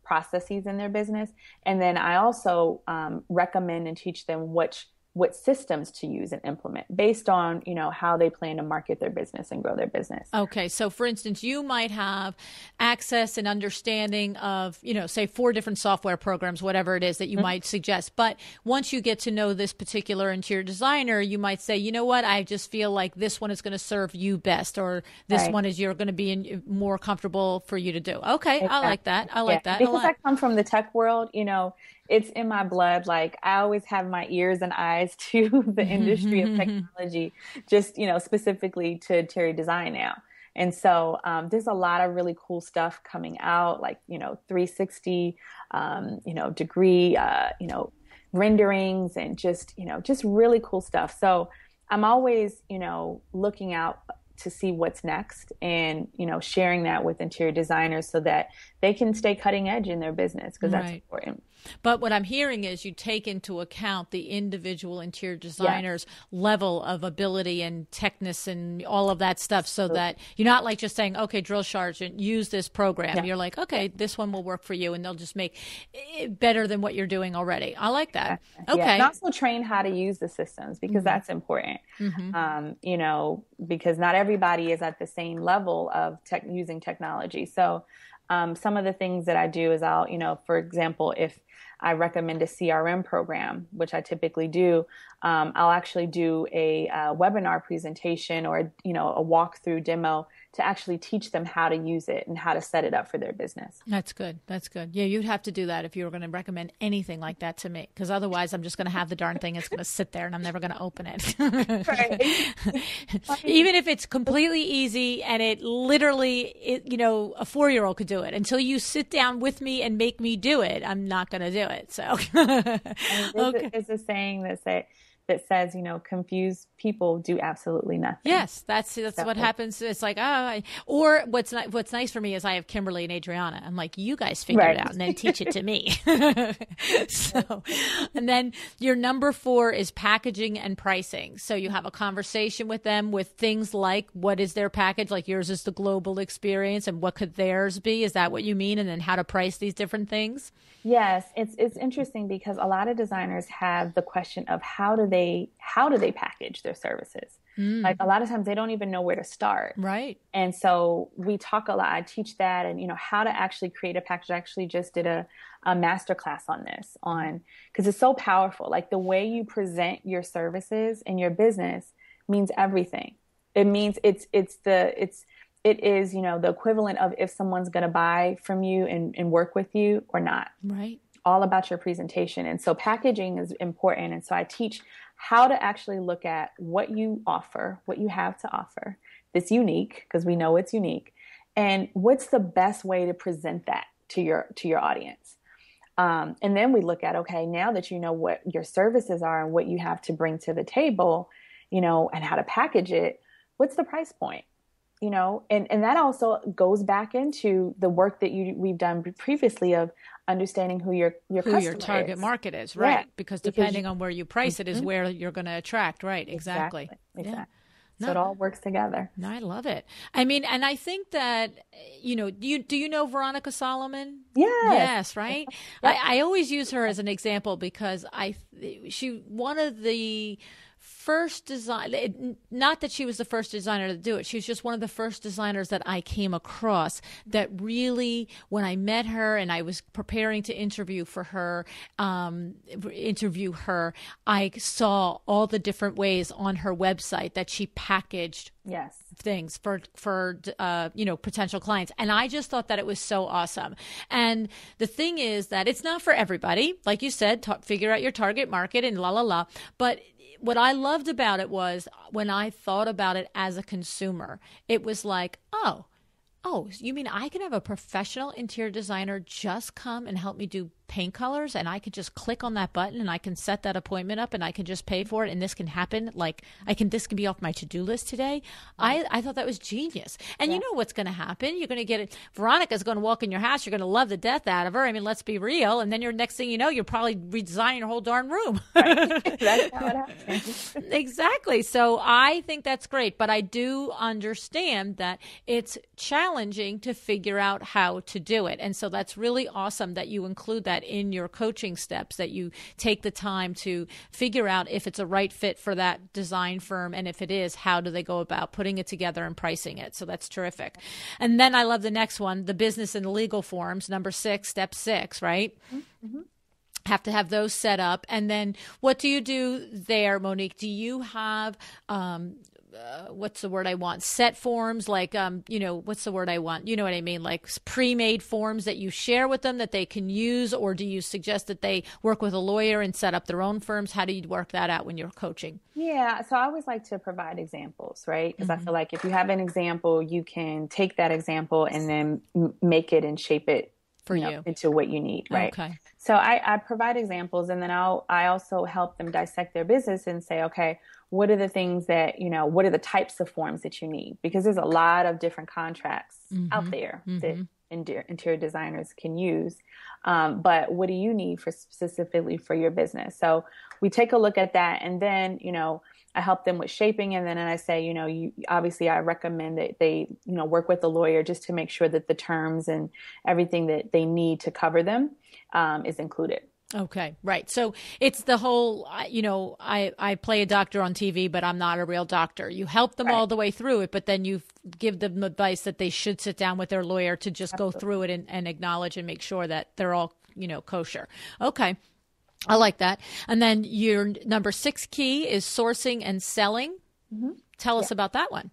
processes in their business. And then I also um, recommend and teach them which what systems to use and implement based on you know how they plan to market their business and grow their business okay so for instance you might have access and understanding of you know say four different software programs whatever it is that you mm-hmm. might suggest but once you get to know this particular interior designer you might say you know what i just feel like this one is going to serve you best or this right. one is you're going to be in, more comfortable for you to do okay exactly. i like that i like yeah. that because i come from the tech world you know it's in my blood. Like I always have my ears and eyes [laughs] to the industry of [laughs] technology, just, you know, specifically to interior design now. And so um, there's a lot of really cool stuff coming out, like, you know, 360, um, you know, degree, uh, you know, renderings and just, you know, just really cool stuff. So I'm always, you know, looking out to see what's next and you know sharing that with interior designers so that they can stay cutting edge in their business because that's important but what I'm hearing is you take into account the individual interior designer's yes. level of ability and techness and all of that stuff so that you're not like just saying, okay, drill sergeant, use this program. Yeah. You're like, okay, this one will work for you and they'll just make it better than what you're doing already. I like that. Okay. Yeah. And also train how to use the systems because mm-hmm. that's important. Mm-hmm. Um, you know, because not everybody is at the same level of tech using technology. So, um, some of the things that I do is I'll, you know, for example, if I recommend a CRM program, which I typically do, um, I'll actually do a, a uh, webinar presentation or you know a walkthrough demo to actually teach them how to use it and how to set it up for their business. That's good. That's good. Yeah, you'd have to do that if you were going to recommend anything like that to me, because otherwise, I'm just going to have the darn thing. It's going to sit there, and I'm never going to open it. [laughs] [laughs] Even if it's completely easy and it literally, it, you know, a four year old could do it. Until you sit down with me and make me do it, I'm not going to do it. So, [laughs] okay. it's a saying that say that says, you know, confused people do absolutely nothing. Yes, that's that's so. what happens. It's like, oh, or what's ni- what's nice for me is I have Kimberly and Adriana. I'm like, you guys figure right. it out and then teach it to me. [laughs] [laughs] so, and then your number four is packaging and pricing. So you have a conversation with them with things like what is their package? Like yours is the global experience, and what could theirs be? Is that what you mean? And then how to price these different things? Yes, it's it's interesting because a lot of designers have the question of how do they how do they package their services? Mm. Like a lot of times they don't even know where to start. Right. And so we talk a lot. I teach that and you know how to actually create a package. I actually just did a a master class on this on because it's so powerful. Like the way you present your services and your business means everything. It means it's it's the it's it is, you know, the equivalent of if someone's going to buy from you and, and work with you or not. Right. All about your presentation. And so packaging is important. And so I teach how to actually look at what you offer, what you have to offer that's unique, because we know it's unique, and what's the best way to present that to your to your audience. Um, and then we look at okay, now that you know what your services are and what you have to bring to the table, you know, and how to package it, what's the price point? You know and and that also goes back into the work that you we've done previously of understanding who your your who your target is. market is right yeah. because depending because you, on where you price it is mm-hmm. where you're going to attract right exactly exactly, exactly. Yeah. So no, it all works together. No, I love it. I mean, and I think that you know, do you do you know Veronica Solomon? Yes. Yes, right. [laughs] I, I always use her as an example because I she one of the first design not that she was the first designer to do it. She was just one of the first designers that i came across that really when i met her and i was preparing to interview for her um, interview her i saw all the different ways on her website that she packaged yes. things for for uh, you know potential clients. And i just thought that it was so awesome. And the thing is that it's not for everybody. Like you said t- figure out your target market and la la la. But what i loved about it was when i thought about it as a consumer it was like oh oh you mean i can have a professional interior designer just come and help me do paint colors and I could just click on that button and I can set that appointment up and I can just pay for it and this can happen like I can this can be off my to-do list today. Right. I I thought that was genius. And yeah. you know what's going to happen? You're going to get it Veronica's going to walk in your house, you're going to love the death out of her. I mean, let's be real and then your next thing you know, you're probably redesigning your whole darn room. Right. [laughs] that's how it happens. exactly. So I think that's great, but I do understand that it's challenging to figure out how to do it. And so that's really awesome that you include that in your coaching steps that you take the time to figure out if it's a right fit for that design firm and if it is how do they go about putting it together and pricing it? So that's terrific. And then i love the next one the business and legal forms number six step six right? Mm-hmm. Have to have those set up. And then what do you do there monique? Do you have um, uh, what's the word I want? Set forms, like um, you know, what's the word I want? You know what I mean? Like pre-made forms that you share with them that they can use, or do you suggest that they work with a lawyer and set up their own firms? How do you work that out when you're coaching? Yeah, so I always like to provide examples, right? Because mm-hmm. I feel like if you have an example, you can take that example and then make it and shape it for you, know, into what you need, right? Okay. So I, I provide examples, and then I'll I also help them dissect their business and say, okay what are the things that you know what are the types of forms that you need because there's a lot of different contracts mm-hmm. out there mm-hmm. that interior designers can use um, but what do you need for specifically for your business so we take a look at that and then you know i help them with shaping and then and i say you know you obviously i recommend that they you know work with a lawyer just to make sure that the terms and everything that they need to cover them um, is included Okay, right. So it's the whole, you know, I, I play a doctor on TV, but I'm not a real doctor. You help them right. all the way through it, but then you give them advice that they should sit down with their lawyer to just Absolutely. go through it and, and acknowledge and make sure that they're all, you know, kosher. Okay. I like that. And then your number six key is sourcing and selling. Mm-hmm. Tell us yeah. about that one.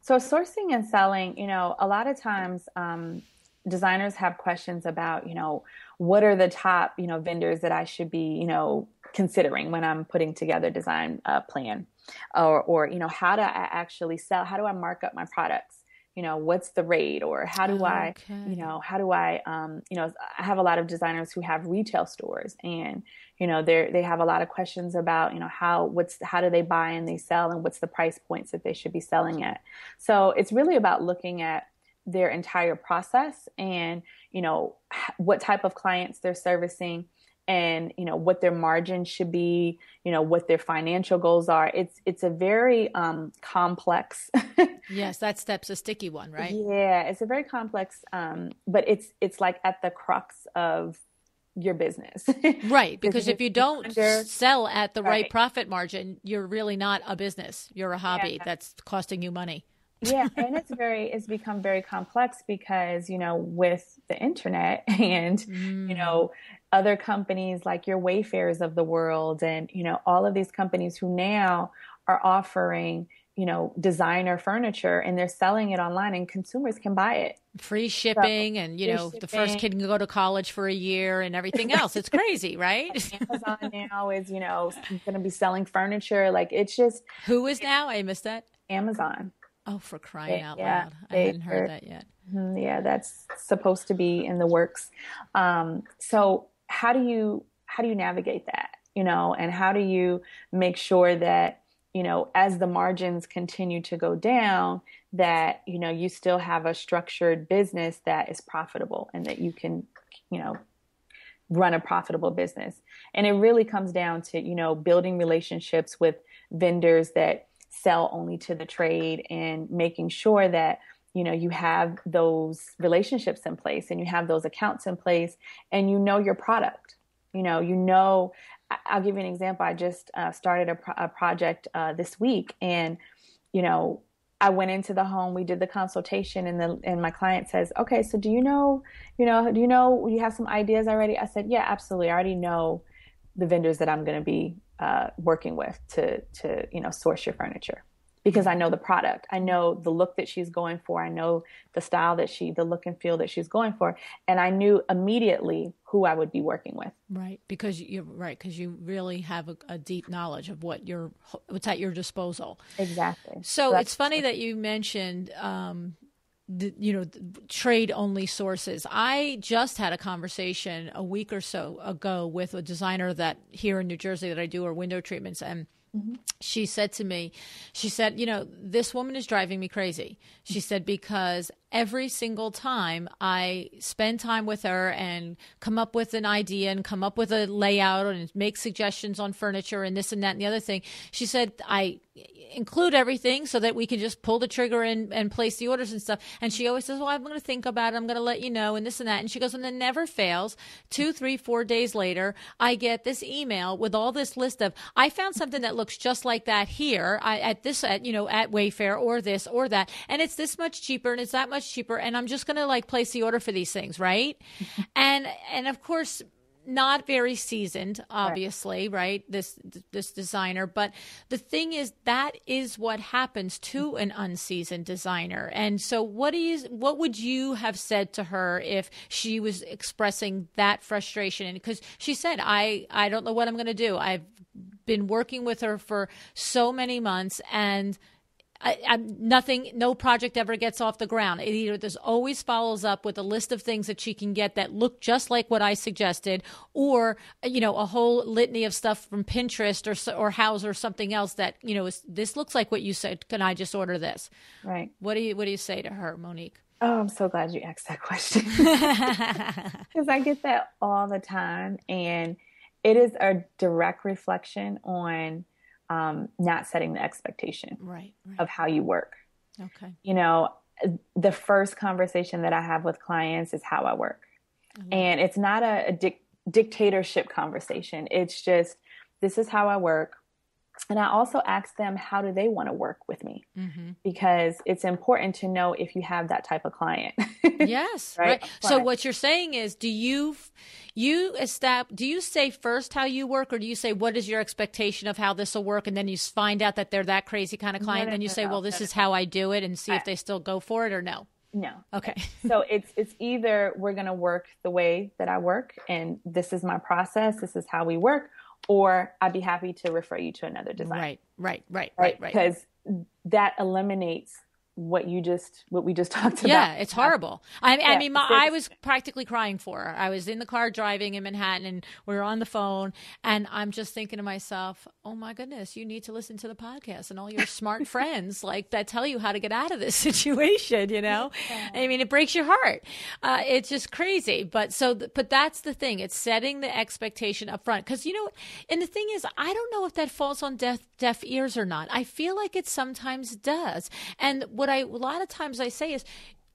So, sourcing and selling, you know, a lot of times um, designers have questions about, you know, what are the top you know vendors that I should be you know considering when I'm putting together design uh, plan or or you know how do I actually sell how do I mark up my products you know what's the rate or how do I you know how do I um, you know I have a lot of designers who have retail stores and you know they they have a lot of questions about you know how what's how do they buy and they sell and what's the price points that they should be selling at. So it's really about looking at their entire process and you know what type of clients they're servicing and you know what their margin should be you know what their financial goals are. It's it's a very um complex [laughs] yes that step's a sticky one right? Yeah it's a very complex um but it's it's like at the crux of your business [laughs] right because if you don't under, sell at the right. right. profit margin you're really not a business you're a hobby yeah. that's costing you money yeah [laughs] and it's very it's become very complex because you know with the internet [laughs] and mm. you know other companies like your wayfarers of the world and you know all of these companies who now are offering you know designer furniture and they're selling it online and consumers can buy it free shipping so, and you know shipping. the first kid can go to college for a year and everything else it's crazy [laughs] right [laughs] amazon now is you know going to be selling furniture like it's just who is now i missed that amazon Oh, for crying out yeah, loud! I hadn't heard that yet. Mm-hmm, yeah, that's supposed to be in the works. Um, so how do you how do you navigate that? You know, and how do you make sure that you know as the margins continue to go down, that you know you still have a structured business that is profitable and that you can you know run a profitable business. And it really comes down to you know building relationships with vendors that sell only to the trade and making sure that you know you have those relationships in place and you have those accounts in place and you know your product you know you know i'll give you an example. I just uh, started a, pro- a project uh, this week and you know i went into the home we did the consultation and the and my client says okay so do you know you know do you know you have some ideas already? I said yeah absolutely. I already know the vendors that i'm going to be uh, working with to to you know source your furniture. Because I know the product. I know the look that she's going for. I know the style that she, the look and feel that she's going for. And I knew immediately who I would be working with. Right. Because you're right. Because you really have a, a, deep knowledge of what you're, what's at your disposal. Exactly. So, so it's funny that you mentioned, um, the, you know trade only sources i just had a conversation a week or so ago with a designer that here in new jersey that i do her window treatments and Mm-hmm. She said to me, she said, you know, this woman is driving me crazy. She said, because every single time I spend time with her and come up with an idea and come up with a layout and make suggestions on furniture and this and that and the other thing, she said, I include everything so that we can just pull the trigger and, and place the orders and stuff. And she always says, Well, I'm going to think about it. I'm going to let you know, and this and that. And she goes, And then never fails. Two, three, four days later, I get this email with all this list of, I found something that looks just like that here I, at this, at, you know, at Wayfair or this or that. And it's this much cheaper and it's that much cheaper. And I'm just going to like place the order for these things, right? [laughs] and, and of course, not very seasoned obviously right. right, this this designer. But the thing is that is what happens to mm-hmm. an unseasoned designer. And so what is what would you have said to her if she was expressing that frustration? Because she said i i don't know what i'm going to do. I've been working with her for so many months and I, I, nothing, no project ever gets off the ground. It either there's always follows up with a list of things that she can get that look just like what I suggested, or you know, a whole litany of stuff from Pinterest or or Houzz or something else that you know is this looks like what you said. Can I just order this? Right. What do you What do you say to her, Monique? Oh, I'm so glad you asked that question [laughs] [laughs] because I get that all the time, and it is a direct reflection on um, not setting the expectation right, right. of how you work. Okay. You know, the first conversation that I have with clients is how I work. and it's not a, a dic- dictatorship conversation. It's just, this is how I work. And I also ask them, how do they want to work with me? Mm-hmm. Because it's important to know if you have that type of client. yes. [laughs] right. right. So what you're saying is, do you, you establish, do you say first how you work or do you say, what is your expectation of how this will work? And then you find out that they're that crazy kind of client. No, no, then you no, say, well, this is how I do it and see if they still go for it or no. No. Okay. [laughs] so it's it's either we're going to work the way that I work and this is my process, this is how we work, or I'd be happy to refer you to another design. Right, right, right, right, right. Because that eliminates what you just what we just [laughs] talked about. Yeah, it's horrible. I, yeah, I mean, my, I was practically crying for her. I was in the car driving in Manhattan, and we were on the phone, and I'm just thinking to myself, "Oh my goodness, you need to listen to the podcast and all your smart [laughs] friends like that tell you how to get out of this [laughs] situation." You know, yeah. I mean, it breaks your heart. Uh, it's just crazy. But so, but that's the thing. It's setting the expectation up front because you know, and the thing is, I don't know if that falls on deaf deaf ears or not. I feel like it sometimes does, and what what I a lot of times I say is,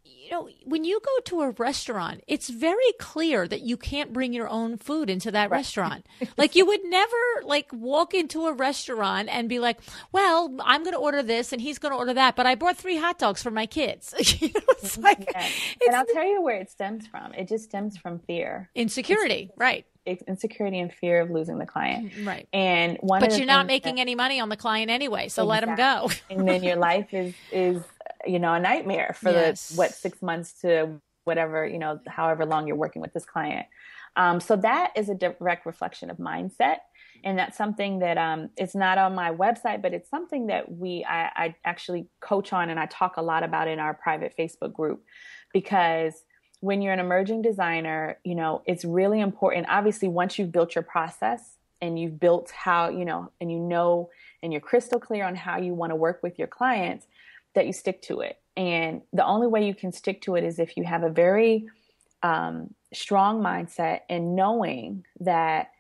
you know, when you go to a restaurant, it's very clear that you can't bring your own food into that right. restaurant. [laughs] like you would never like walk into a restaurant and be like, "Well, I'm going to order this and he's going to order that, but I bought three hot dogs for my kids." [laughs] you know, it's like, yeah. it's and I'll tell you where it stems from. It just stems from fear, insecurity, it's, right? insecurity and fear of losing the client. Mm, right. And one But you're not making that, any money on the client anyway, so exactly. let them go. and then your life is is you know a nightmare for yes. the what 6 months to whatever, you know, however long you're working with this client. Um, so that is a direct reflection of mindset and that's something that um, it's not on my website, but it's something that we I, I, actually coach on and I talk a lot about in our private Facebook group because when you're an emerging designer, you know, it's really important. Obviously, once you've built your process and you've built how, you know, and you know, and you're crystal clear on how you want to work with your clients, that you stick to it. And the only way you can stick to it is if you have a very um, strong mindset and knowing that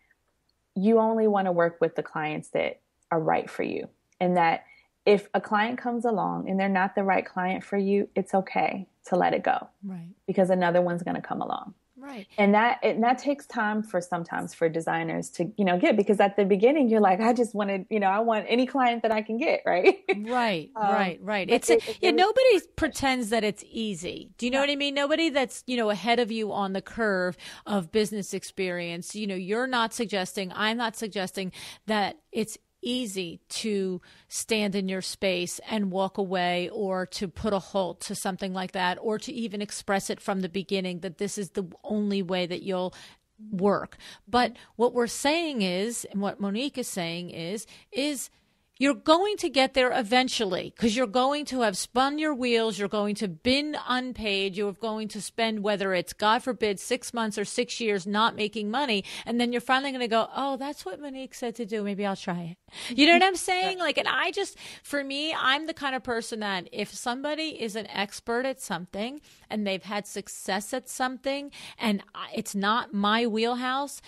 you only want to work with the clients that are right for you. And that if a client comes along and they're not the right client for you, it's okay to let it go. Right. Because another one's going to come along. Right. And that and that takes time for sometimes for designers to, you know, get because at the beginning you're like, I just wanted, you know, I want any client that I can get, [laughs] right? Right, um, right, right. It's it, it, yeah, nobody pretends that it's easy. Do you know yeah. what I mean? Nobody that's, you know, ahead of you on the curve of business experience. You know, you're not suggesting, I'm not suggesting that it's easy to stand in your space and walk away or to put a halt to something like that or to even express it from the beginning that this is the only way that you'll work. But what we're saying is, and what Monique is saying is, is you're going to get there eventually because you're going to have spun your wheels. You're going to been unpaid. You're going to spend, whether it's, God forbid, six months or six years not making money. And then you're finally going to go, oh, that's what Monique said to do. Maybe I'll try it. You know what I'm saying? Like, and I just, for me, I'm the kind of person that if somebody is an expert at something and they've had success at something and it's not my wheelhouse,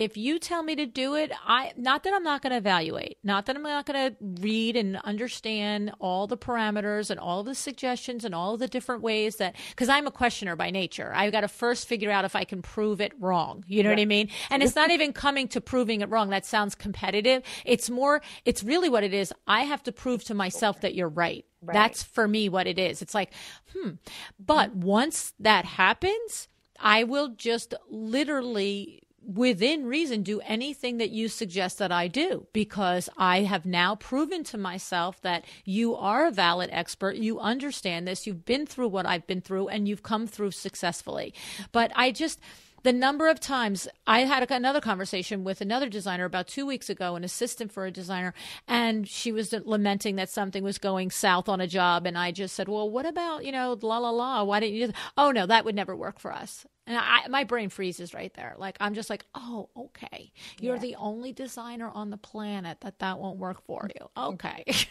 if you tell me to do it, I not that I'm not going to evaluate, not that I'm not going to read and understand all the parameters and all the suggestions and all the different ways that because I'm a questioner by nature. I've got to first figure out if I can prove it wrong. You know right. what I mean? And it's not even coming to proving it wrong. That sounds competitive. It's more it's really what it is. I have to prove to myself that you're right. right. That's for me what it is. It's like, hmm. But once that happens, I will just literally within reason do anything that you suggest that I do because I have now proven to myself that you are a valid expert. You understand this. You've been through what I've been through and you've come through successfully. But I just, the number of times I had another conversation with another designer about two weeks ago, an assistant for a designer, and she was lamenting that something was going south on a job. And I just said, Well, what about, you know, la la la? Why didn't you? Oh, no, that would never work for us. And I, my brain freezes right there. Like, I'm just like, oh, okay. You're yeah. the only designer on the planet that that won't work for you. Okay. [laughs]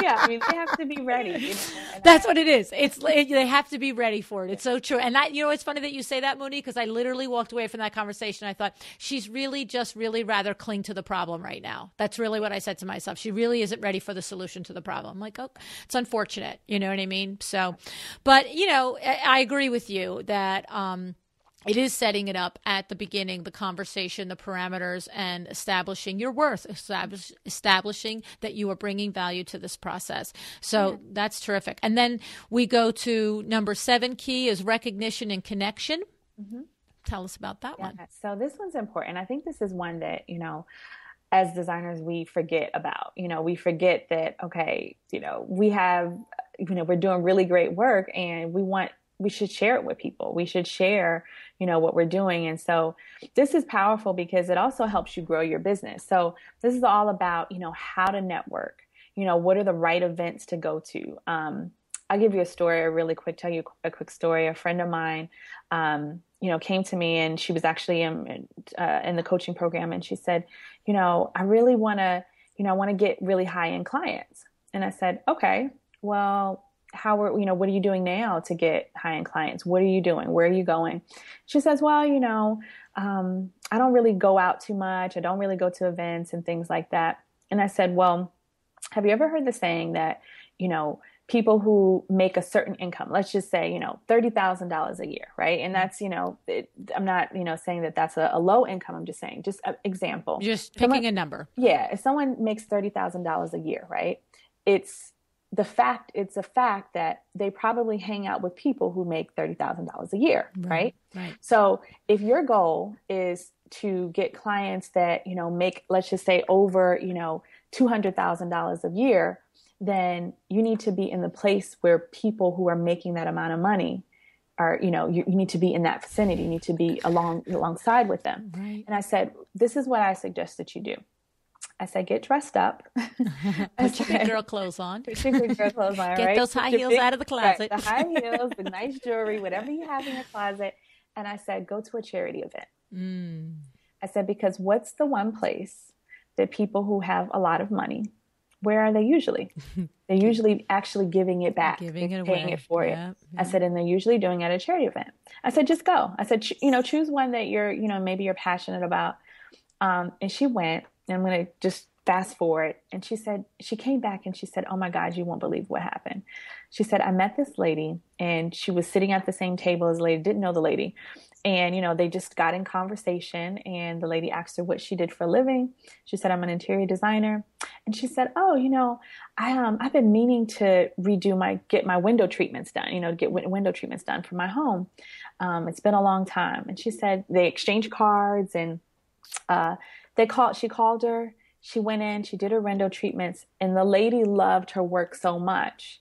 yeah, I mean, they have to be ready. You know? That's I, what it is. It's They have to be ready for it. It's so true. And that, you know, it's funny that you say that, Mooney, because I literally walked away from that conversation. I thought, she's really just really rather cling to the problem right now. That's really what I said to myself. She really isn't ready for the solution to the problem. I'm like, oh, it's unfortunate. You know what I mean? So, but, you know, I, I agree with you that that um, it is setting it up at the beginning, the conversation, the parameters, and establishing your worth, establish, establishing that you are bringing value to this process. So yeah. that's terrific. And then we go to number seven key is recognition and connection. Mm-hmm. Tell us about that yeah. one. So this one's important. I think this is one that, you know, as designers, we forget about. You know, we forget that, okay, you know, we have, you know, we're doing really great work and we want we should share it with people. We should share, you know, what we're doing. And so this is powerful because it also helps you grow your business. So this is all about, you know, how to network. You know, what are the right events to go to? Um, I'll give you a story, a really quick, tell you a quick story. A friend of mine, um, you know, came to me and she was actually in, uh, in the coaching program and she said, you know, I really want to, you know, I want to get really high end clients. And I said, okay, well, how are you know what are you doing now to get high end clients? What are you doing? Where are you going? She says well you know um, i don't really go out too much. I don't really go to events and things like that. And i said well have you ever heard the saying that you know people who make a certain income let's just say you know $30000 a year right? And that's you know it, i'm not you know saying that that's a, a, low income. I'm just saying just an example. Just picking someone, a number. Yeah if someone makes $30000 a year right? It's the fact it's a fact that they probably hang out with people who make $30,000 a year, right, right? Right. So if your goal is to get clients that, you know, make let's just say over, you know, $200,000 a year, then you need to be in the place where people who are making that amount of money are, you know, you, you need to be in that vicinity, you need to be along alongside with them. Right. And I said, this is what I suggest that you do. I said, get dressed up. [laughs] Put your big girl clothes on. Put your big girl clothes on. [laughs] Get right? those high heels big, out of the [laughs] closet. Right, the high heels, the nice jewelry, whatever you have in your closet. And I said, go to a charity event. Mm. I said, because what's the one place that people who have a lot of money, where are they usually? they're usually actually giving it back, giving it paying away. it for yeah. Yeah. I said, and they're usually doing it at a charity event. I said, just go. I said, you know, choose one that you're, you know, maybe you're passionate about. Um, and she went I'm going to just fast forward. And she said, she came back and she said, Oh my God, you won't believe what happened. She said, I met this lady and she was sitting at the same table as the lady, didn't know the lady. And, you know, they just got in conversation and the lady asked her what she did for a living. She said, I'm an interior designer. And she said, Oh, you know, I, um, I've been meaning to redo my, get my window treatments done, you know, get w- window treatments done for my home. Um, it's been a long time. And she said, they exchanged cards and, uh, they called, she called her she went in, she did her window treatments, and the lady loved her work so much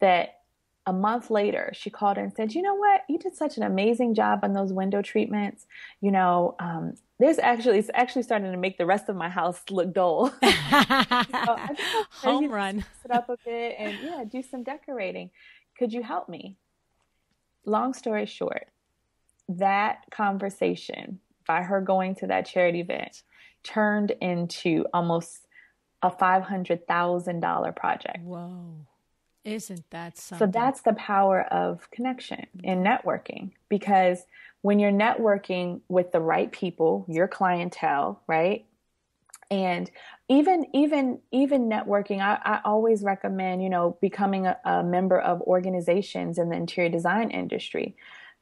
that a month later, she called and said, You know what? You did such an amazing job on those window treatments. You know, um, there's actually, it's actually starting to make the rest of my house look dull. [laughs] so [laughs] Home run. Sit up a bit and, yeah, do some decorating. Could you help me? Long story short, that conversation by her going to that charity event turned into almost a $500,000 project. Whoa. Isn't that something? So that's the power of connection and networking because when you're networking with the right people, your clientele, right? And even even even networking, I, I always recommend, you know, becoming a, a member of organizations in the interior design industry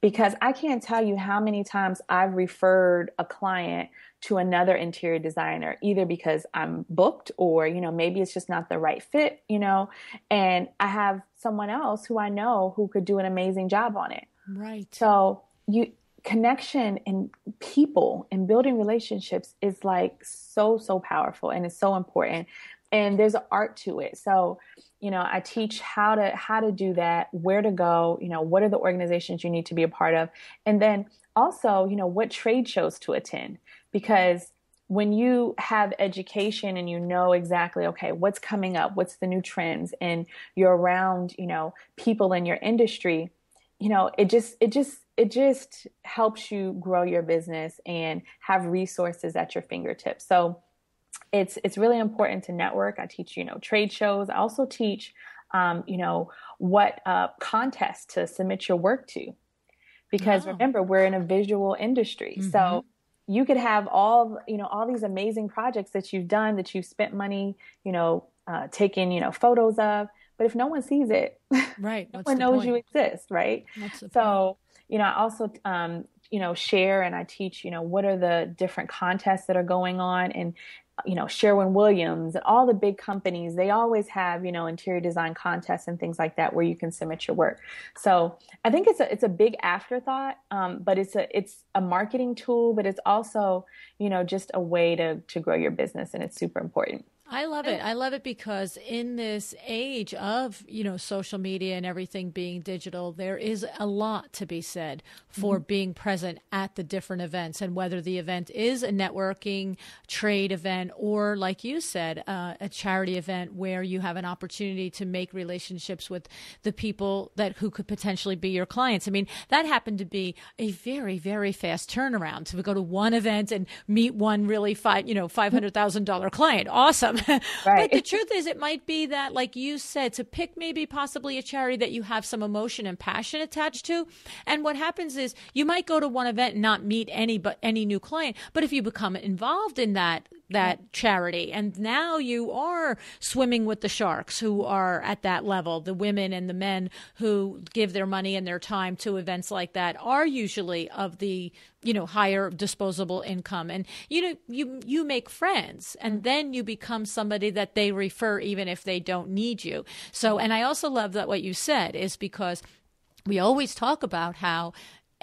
because I can't tell you how many times I've referred a client to another interior designer, either because I'm booked or, you know, maybe it's just not the right fit, you know, and I have someone else who I know who could do an amazing job on it. Right. So you, connection and people and building relationships is like so, so powerful and it's so important. And there's an art to it. So, you know i teach how to how to do that where to go you know what are the organizations you need to be a part of. And then also you know what trade shows to attend. Because when you have education and you know exactly okay what's coming up what's the new trends and you're around you know people in your industry you know it just it just it just helps you grow your business and have resources at your fingertips. So it's it's really important to network. I teach you know trade shows. I also teach um, you know what uh, contests to submit your work to, because remember we're in a visual industry, mm-hmm. so you could have all you know all these amazing projects that you've done that you've spent money you know uh, taking you know photos of, but if no one sees it, [laughs] right, no one knows point? you exist, right? so point? you know I also um, you know share and I teach you know what are the different contests that are going on and you know, Sherwin Williams and all the big companies, they always have, you know, interior design contests and things like that where you can submit your work. So I think it's a, it's a big afterthought, um, but it's a, it's a marketing tool, but it's also, you know, just a way to, to grow your business and it's super important. I love it. I love it because in this age of, you know, social media and everything being digital, there is a lot to be said for mm-hmm. being present at the different events and whether the event is a networking trade event or like you said, uh, a charity event where you have an opportunity to make relationships with the people that who could potentially be your clients. I mean, that happened to be a very, very fast turnaround to go to one event and meet one really five, you know, $500,000 client. Awesome. Right. [laughs] But the truth is, it might be that, like you said, to pick maybe possibly a charity that you have some emotion and passion attached to. And what happens is you might go to one event and not meet any but any new client. But if you become involved in that that charity. And now you are swimming with the sharks who are at that level. The women and the men who give their money and their time to events like that are usually of the you know higher disposable income and you know you you make friends and mm-hmm. then you become somebody that they refer even if they don't need you so and i also love that what you said is because we always talk about how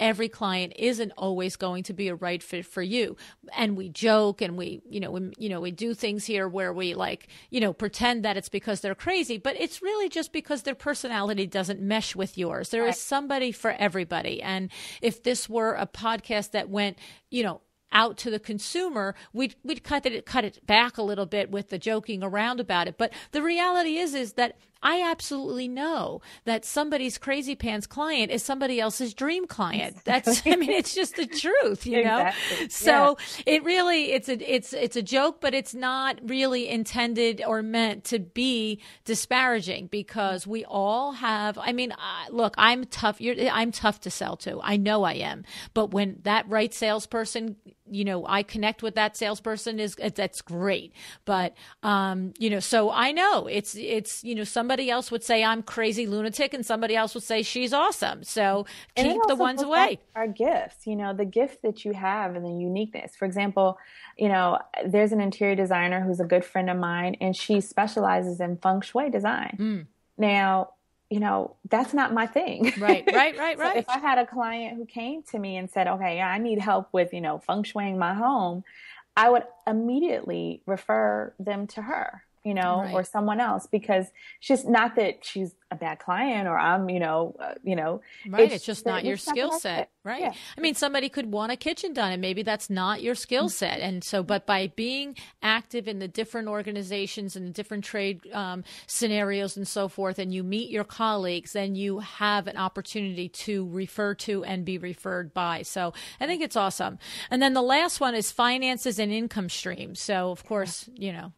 every client isn't always going to be a right fit for you. And we joke and we you know we, you know we do things here where we like you know pretend that it's because they're crazy but it's really just because their personality doesn't mesh with yours. There is somebody for everybody. And if this were a podcast that went you know out to the consumer, we'd we'd cut it cut it back a little bit with the joking around about it. But the reality is is that I absolutely know that somebody's crazy pants client is somebody else's dream client. [laughs] That's I mean it's just the truth, you know. Exactly. So yeah. it really it's a it's it's a joke, but it's not really intended or meant to be disparaging because we all have. I mean, uh, look, I'm tough. I'm tough to sell to. I know I am, but when that right salesperson you know i connect with that salesperson is that's great. But um you know so i know it's it's you know somebody else would say i'm crazy lunatic and somebody else would say she's awesome. So keep the ones away. our gifts you know the gift that you have and the uniqueness. For example you know there's an interior designer who's a good friend of mine and she specializes in feng shui design. Mm. now you know, that's not my thing. Right, right, right, [laughs] right. so if I had a client who came to me and said, okay, I need help with, you know, feng shuiing my home, I would immediately refer them to her you know, right. or someone else because she's not that she's a bad client or I'm, you know, uh, you know, right. It's, it's just not your skill set, right? Yeah. I mean, somebody could want a kitchen done, and maybe that's not your skill mm-hmm. set. And so, but by being active in the different organizations and the different trade um, scenarios and so forth, and you meet your colleagues, then you have an opportunity to refer to and be referred by. So, I think it's awesome. And then the last one is finances and income streams. So, of course, you know.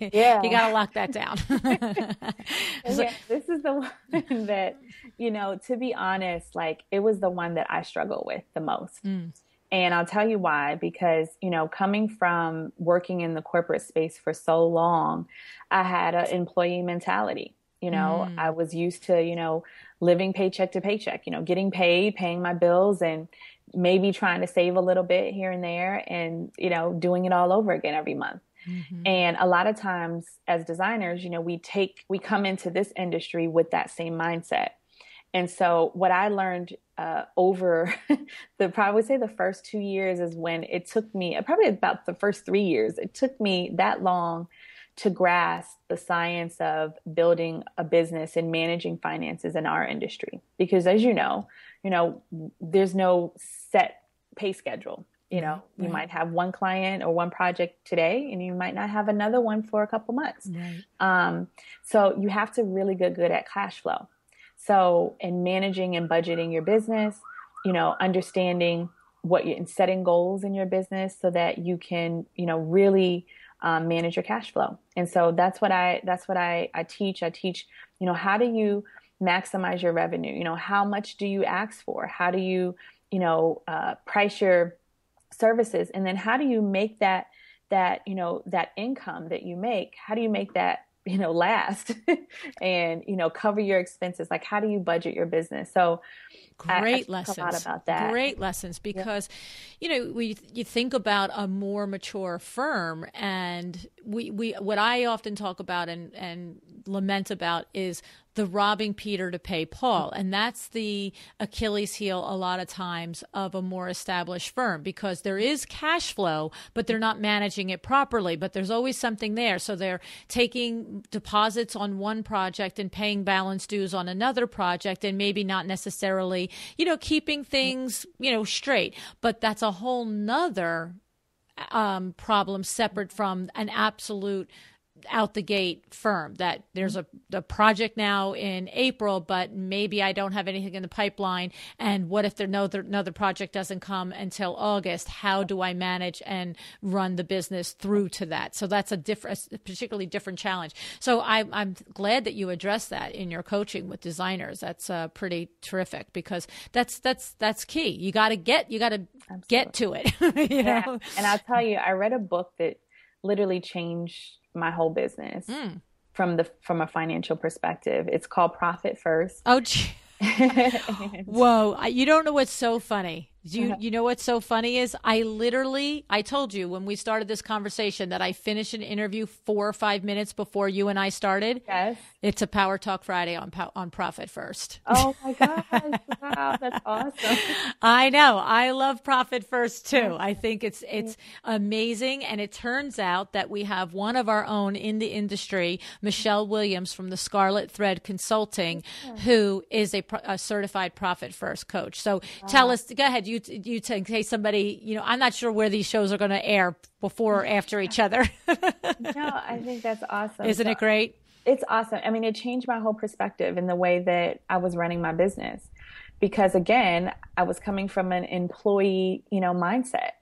[laughs] yeah. you got to lock that down. [laughs] so, yeah, this is the [laughs] one that, you know, to be honest, like it was the one that I struggle with the most. Mm. And I'll tell you why, because, you know, coming from working in the corporate space for so long, I had an employee mentality. You know, mm. I was used to, you know, living paycheck to paycheck, you know, getting paid, paying my bills and maybe trying to save a little bit here and there and, you know, doing it all over again every month. Mm-hmm. And a lot of times as designers, you know, we take, we come into this industry with that same mindset. And so what I learned uh, over [laughs] the probably say the first two years is when it took me probably about the first three years. It took me that long to grasp the science of building a business and managing finances in our industry. Because as you know, you know, there's no set pay schedule. You know, right. you might have one client or one project today, and you might not have another one for a couple months. Right. Um, so you have to really get good at cash flow. So in managing and budgeting your business, you know, understanding what you and setting goals in your business so that you can, you know, really um, manage your cash flow. And so that's what I that's what I, I teach. I teach, you know, how do you maximize your revenue? You know, how much do you ask for? How do you, you know, uh, price your services and then how do you make that that you know that income that you make how do you make that you know last [laughs] and you know cover your expenses? Like how do you budget your business? So great I, I lessons. about that. Great lessons because yeah. you know we you think about a more mature firm and we we what i often talk about and and lament about is the robbing Peter to pay Paul. And that's the Achilles heel a lot of times of a more established firm because there is cash flow, but they're not managing it properly. But there's always something there. So they're taking deposits on one project and paying balance dues on another project and maybe not necessarily, you know, keeping things, you know, straight. But that's a whole nother um, problem separate from an absolute out the gate firm that there's a, a project now in April, but maybe I don't have anything in the pipeline. And what if there no another project doesn't come until August? How do I manage and run the business through to that? So that's a different, a particularly different challenge. So I, I'm glad that you address that in your coaching with designers. That's uh, pretty terrific because that's that's that's key. You got to get you got to get to it. [laughs] you yeah. know? And I'll tell you, I read a book that literally changed my whole business mm. from the from a financial perspective. It's called Profit First. Oh, [laughs] [laughs] whoa! You don't know what's so funny. You you know what's so funny is I literally I told you when we started this conversation that I finished an interview four or five minutes before you and I started. Yes, it's a Power Talk Friday on on Profit First. Oh my [laughs] gosh! wow, that's awesome. I know. I love Profit First too. I think it's it's amazing, and it turns out that we have one of our own in the industry, Michelle Williams from the Scarlet Thread Consulting, who is a, a certified Profit First coach. So wow. tell us. Go ahead. You you you to in case somebody you know I'm not sure where these shows are going to air before or after each other. [laughs] no, I think that's awesome. Isn't so, it great? It's awesome. I mean, it changed my whole perspective in the way that I was running my business because again, I was coming from an employee, you know, mindset.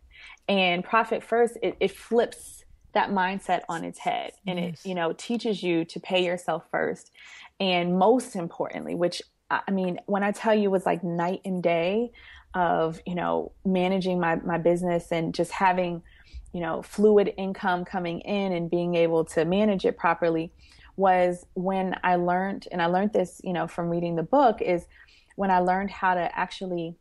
And profit first, it, it flips that mindset on its head and yes. it, you know, teaches you to pay yourself first. And most importantly, which I mean, when I tell you it was like night and day, of you know managing my my business and just having you know fluid income coming in and being able to manage it properly was when I learned and I learned this you know from reading the book is when I learned how to actually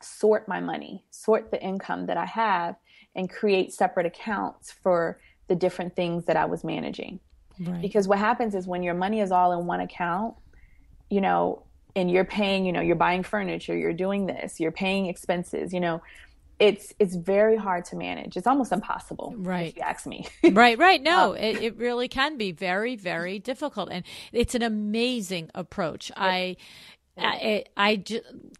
sort my money sort the income that I have and create separate accounts for the different things that I was managing right. because what happens is when your money is all in one account you know and you're paying, you know, you're buying furniture, you're doing this, you're paying expenses, you know, it's it's very hard to manage. It's almost impossible, right? If you ask me. [laughs] right, right. No, um, it, it really can be very, very difficult, and it's an amazing approach. I, I, I,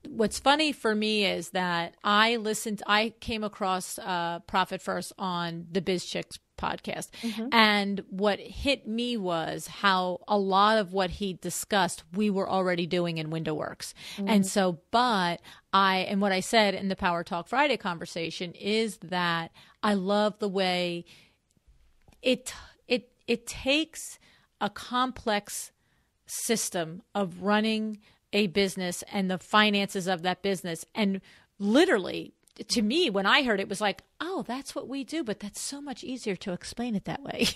what's funny for me is that I listened, I came across uh, Profit First on the Biz Chix podcast. Mm-hmm. And what hit me was how a lot of what he discussed we were already doing in WindowWorks. Mm-hmm. And so, but I, and what I said in the Power Talk Friday conversation is that I love the way it, it, it takes a complex system of running a business and the finances of that business and literally to me when i heard it was like oh, that's what we do, but that's so much easier to explain it that way.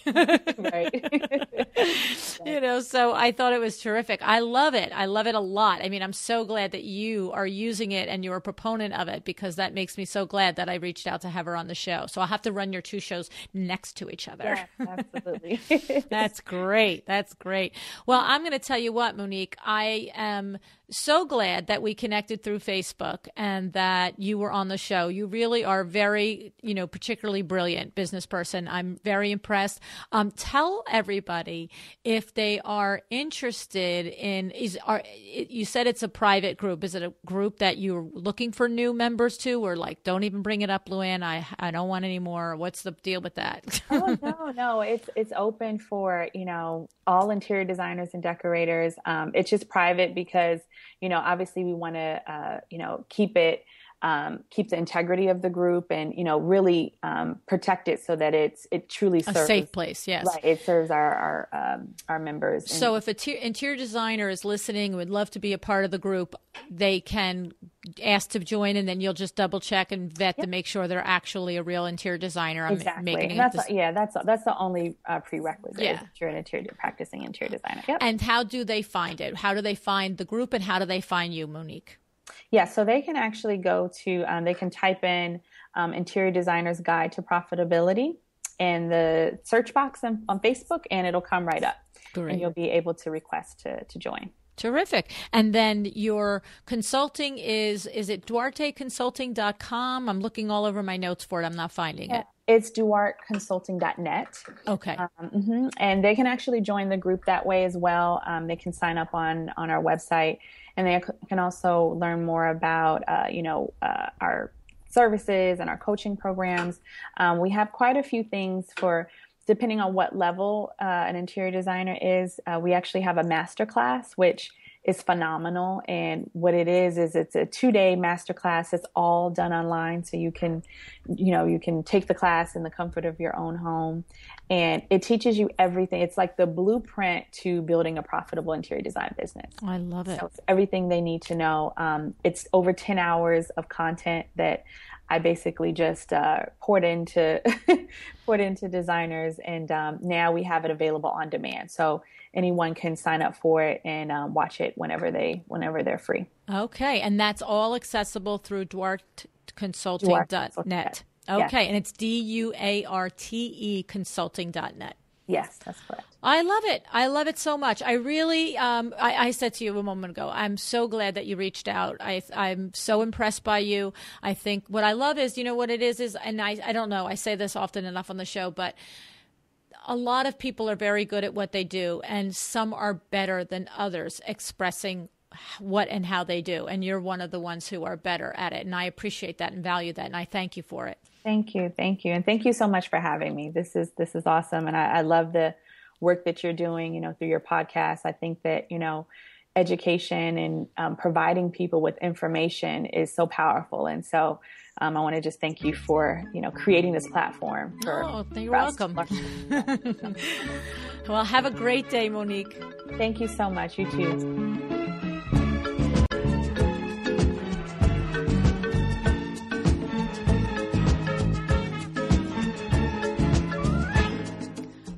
right. [laughs] [laughs] you know, so I thought it was terrific. I love it. I love it a lot. I mean, I'm so glad that you are using it and you're a proponent of it because that makes me so glad that I reached out to have her on the show. So I'll have to run your two shows next to each other. Yeah, absolutely. [laughs] that's great. That's great. Well, I'm going to tell you what, Monique, I am so glad that we connected through Facebook and that you were on the show. You really are very you know, particularly brilliant business person. I'm very impressed. Um, tell everybody if they are interested in is are you said it's a private group. Is it a group that you're looking for new members to, or like don't even bring it up, LuAnn? I I don't want any more. What's the deal with that? oh no, no, it's it's open for you know all interior designers and decorators. Um, it's just private because you know obviously we want to uh, you know keep it um, keep the integrity of the group and you know really um, protect it so that it's it truly serves a safe place. Yes, right. It serves our our um, our members. So if a interior designer is listening, would love to be a part of the group, they can ask to join, and then you'll just double check and vet yep. to make sure they're actually a real interior designer. I'm exactly. Making that's a, yeah, that's a, that's the only uh, prerequisite. Yeah. You're an interior practicing interior designer. Yep. And how do they find it? How do they find the group, and how do they find you, Monique? Yeah, so they can actually go to, um, they can type in um, Interior Designer's Guide to Profitability in the search box on, on Facebook, and it'll come right up. Great. And you'll be able to request to, to join. Terrific. And then your consulting is is it duarteconsulting.com? I'm looking all over my notes for it. I'm not finding yeah. it. It's duarteconsulting.net. Okay. Um, mm-hmm. And they can actually join the group that way as well. Um, they can sign up on on our website and they can also learn more about, uh, you know, uh, our services and our coaching programs. Um, we have quite a few things for depending on what level uh, an interior designer is. Uh, we actually have a master class, which is phenomenal. And what it is is it's a two day master class. It's all done online, so you can, you know, you can take the class in the comfort of your own home, and it teaches you everything. It's like the blueprint to building a profitable interior design business. I love it. So it's everything they need to know. Um, it's over ten hours of content that I basically just uh, poured into [laughs] poured into designers, and um, now we have it available on demand. So anyone can sign up for it and um, watch it whenever they whenever they're free. Okay, and that's all accessible through duarteconsulting.net. Okay, yes. and it's D U A R T E consulting.net. Yes, that's correct. I love it. I love it so much. I really, um, I, I, said to you a moment ago, I'm so glad that you reached out. I, I'm so impressed by you. I think what I love is, you know, what it is is, and I, I don't know, I say this often enough on the show, but a lot of people are very good at what they do, and some are better than others expressing what and how they do. And you're one of the ones who are better at it. And I appreciate that and value that. And I thank you for it. Thank you. Thank you. And thank you so much for having me. This is, this is awesome. And I, I love the work that you're doing, you know, through your podcast. I think that, you know, education and um, providing people with information is so powerful. And so um, I want to just thank you for you know creating this platform. For, oh, you're welcome. [laughs] well, have a great day, Monique. Thank you so much. You too.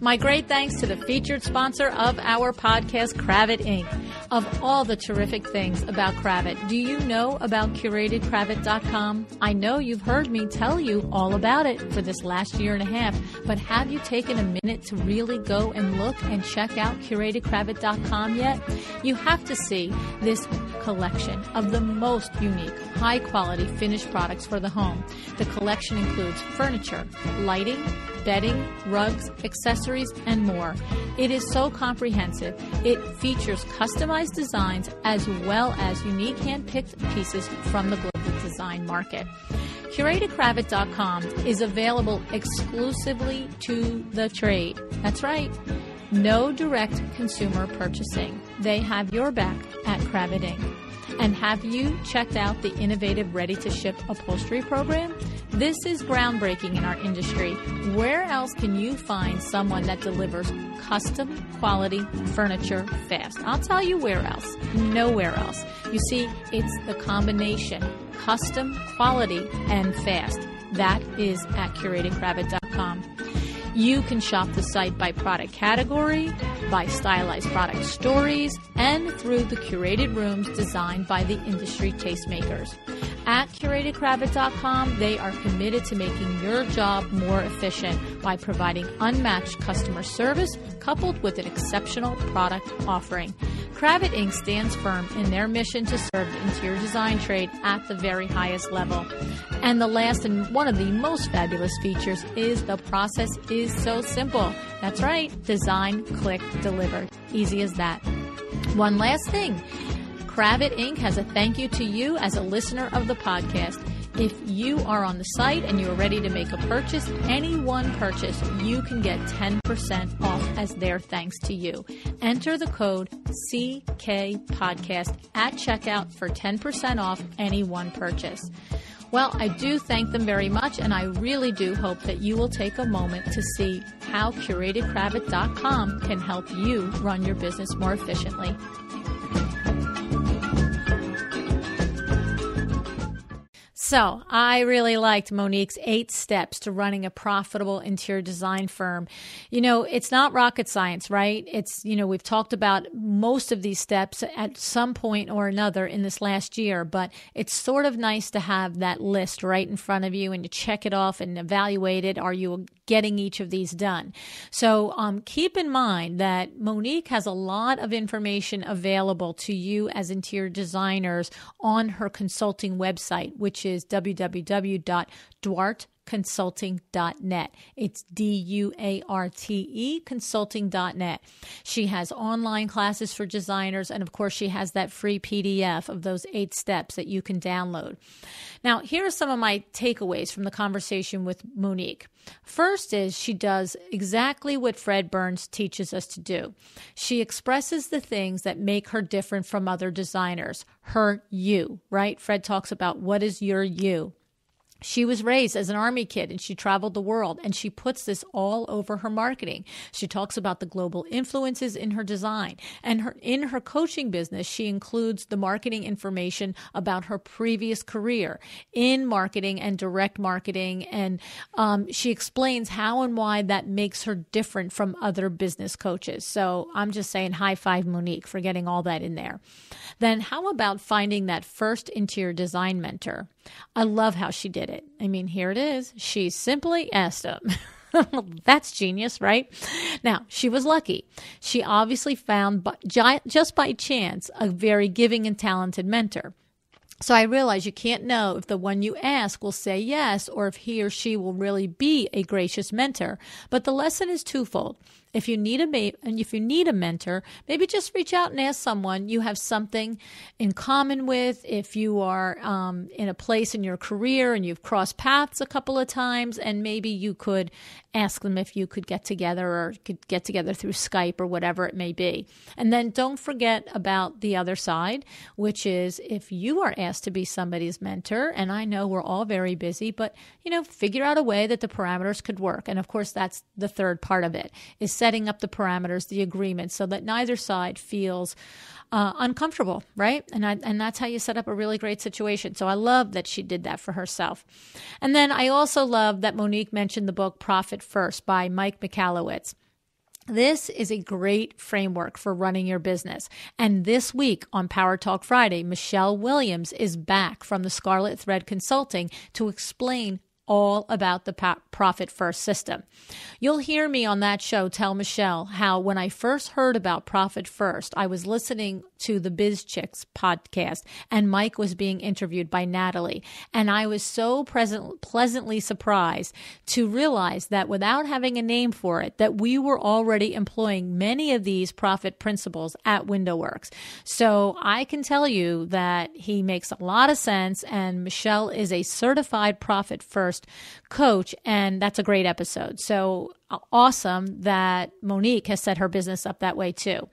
My great thanks to the featured sponsor of our podcast, Kravet Inc. Of all the terrific things about Kravet, do you know about curatedkravet.com? I know you've heard me tell you all about it for this last year and a half, but have you taken a minute to really go and look and check out curatedkravet.com yet? You have to see this collection of the most unique, high quality finished products for the home. The collection includes furniture, lighting, bedding, rugs, accessories, and more. It is so comprehensive. It features customized designs as well as unique hand-picked pieces from the global design market. CuratedKravet.com is available exclusively to the trade. That's right. No direct consumer purchasing. They have your back at Kravet Inc. And have you checked out the innovative ready to ship upholstery program? This is groundbreaking in our industry. Where else can you find someone that delivers custom quality furniture fast? I'll tell you where else. Nowhere else. You see, it's the combination custom quality and fast. That is at curatedkravet.com. You can shop the site by product category, by stylized product stories, and through the curated rooms designed by the industry tastemakers. At curatedkravet.com, they are committed to making your job more efficient by providing unmatched customer service coupled with an exceptional product offering. Kravet Inc. stands firm in their mission to serve the interior design trade at the very highest level. And the last and one of the most fabulous features is the process is so simple. That's right, design, click, deliver. Easy as that. One last thing. Kravet Inc. has a thank you to you as a listener of the podcast. If you are on the site and you are ready to make a purchase, any one purchase, you can get 10% off as their thanks to you. Enter the code CK Podcast at checkout for 10% off any one purchase. Well, I do thank them very much, and I really do hope that you will take a moment to see how curatedkravet.com can help you run your business more efficiently. So, I really liked Monique's eight steps to running a profitable interior design firm. You know, it's not rocket science, right? It's, you know, we've talked about most of these steps at some point or another in this last year, but it's sort of nice to have that list right in front of you and you check it off and evaluate it. Are you getting each of these done. So um, keep in mind that Monique has a lot of information available to you as interior designers on her consulting website, which is www.duarte consulting.net. It's D U A R T E consulting.net. She has online classes for designers, and of course, she has that free PDF of those eight steps that you can download. Now, here are some of my takeaways from the conversation with Monique. First is she does exactly what Fred Berns teaches us to do. She expresses the things that make her different from other designers. Her you, right? Fred talks about what is your you. She was raised as an army kid and she traveled the world and she puts this all over her marketing. She talks about the global influences in her design and her in her coaching business she includes the marketing information about her previous career in marketing and direct marketing and um, she explains how and why that makes her different from other business coaches. So I'm just saying high five Monique for getting all that in there. Then how about finding that first interior design mentor? I love how she did it. I mean, here it is. She simply asked him. [laughs] That's genius, right? Now, she was lucky. She obviously found, just by chance, a very giving and talented mentor. So I realize you can't know if the one you ask will say yes or if he or she will really be a gracious mentor. But the lesson is twofold. If you need a ma- and if you need a mentor, maybe just reach out and ask someone you have something in common with. If you are um, in a place in your career and you've crossed paths a couple of times, and maybe you could ask them if you could get together or could get together through Skype or whatever it may be. And then don't forget about the other side, which is if you are asked to be somebody's mentor, and I know we're all very busy, but you know, figure out a way that the parameters could work. And of course, that's the third part of it is setting up the parameters, the agreement, so that neither side feels uh, uncomfortable, right? And I, and that's how you set up a really great situation. So I love that she did that for herself. And then I also love that Monique mentioned the book Profit First by Mike Michalowicz. This is a great framework for running your business. And this week on Power Talk Friday, Michelle Williams is back from the Scarlet Thread Consulting to explain all about the profit first system. You'll hear me on that show tell Michelle how when I first heard about profit first, I was listening to the Biz Chix podcast and Mike was being interviewed by Natalie. And I was so present, pleasantly surprised to realize that without having a name for it, that we were already employing many of these profit principles at WindowWorks. So I can tell you that he makes a lot of sense and Michelle is a certified profit first coach and that's a great episode. So awesome that Monique has set her business up that way too.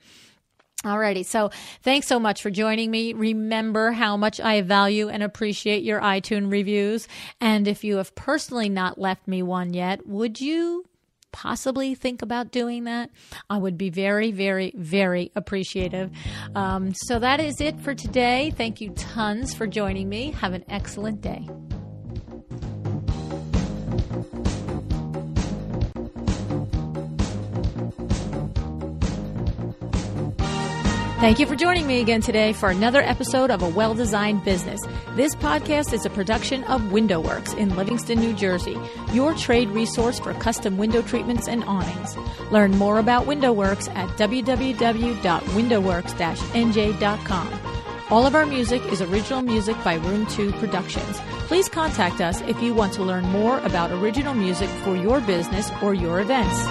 Alrighty, so thanks so much for joining me. Remember how much I value and appreciate your iTunes reviews. And if you have personally not left me one yet, would you possibly think about doing that? I would be very, very, very appreciative. Um, so that is it for today. Thank you tons for joining me. Have an excellent day. Thank you for joining me again today for another episode of A Well Designed Business. This podcast is a production of WindowWorks in Livingston, New Jersey, your trade resource for custom window treatments and awnings. Learn more about WindowWorks at www.windowworks-nj.com. All of our music is original music by Room 2 Productions. Please contact us if you want to learn more about original music for your business or your events.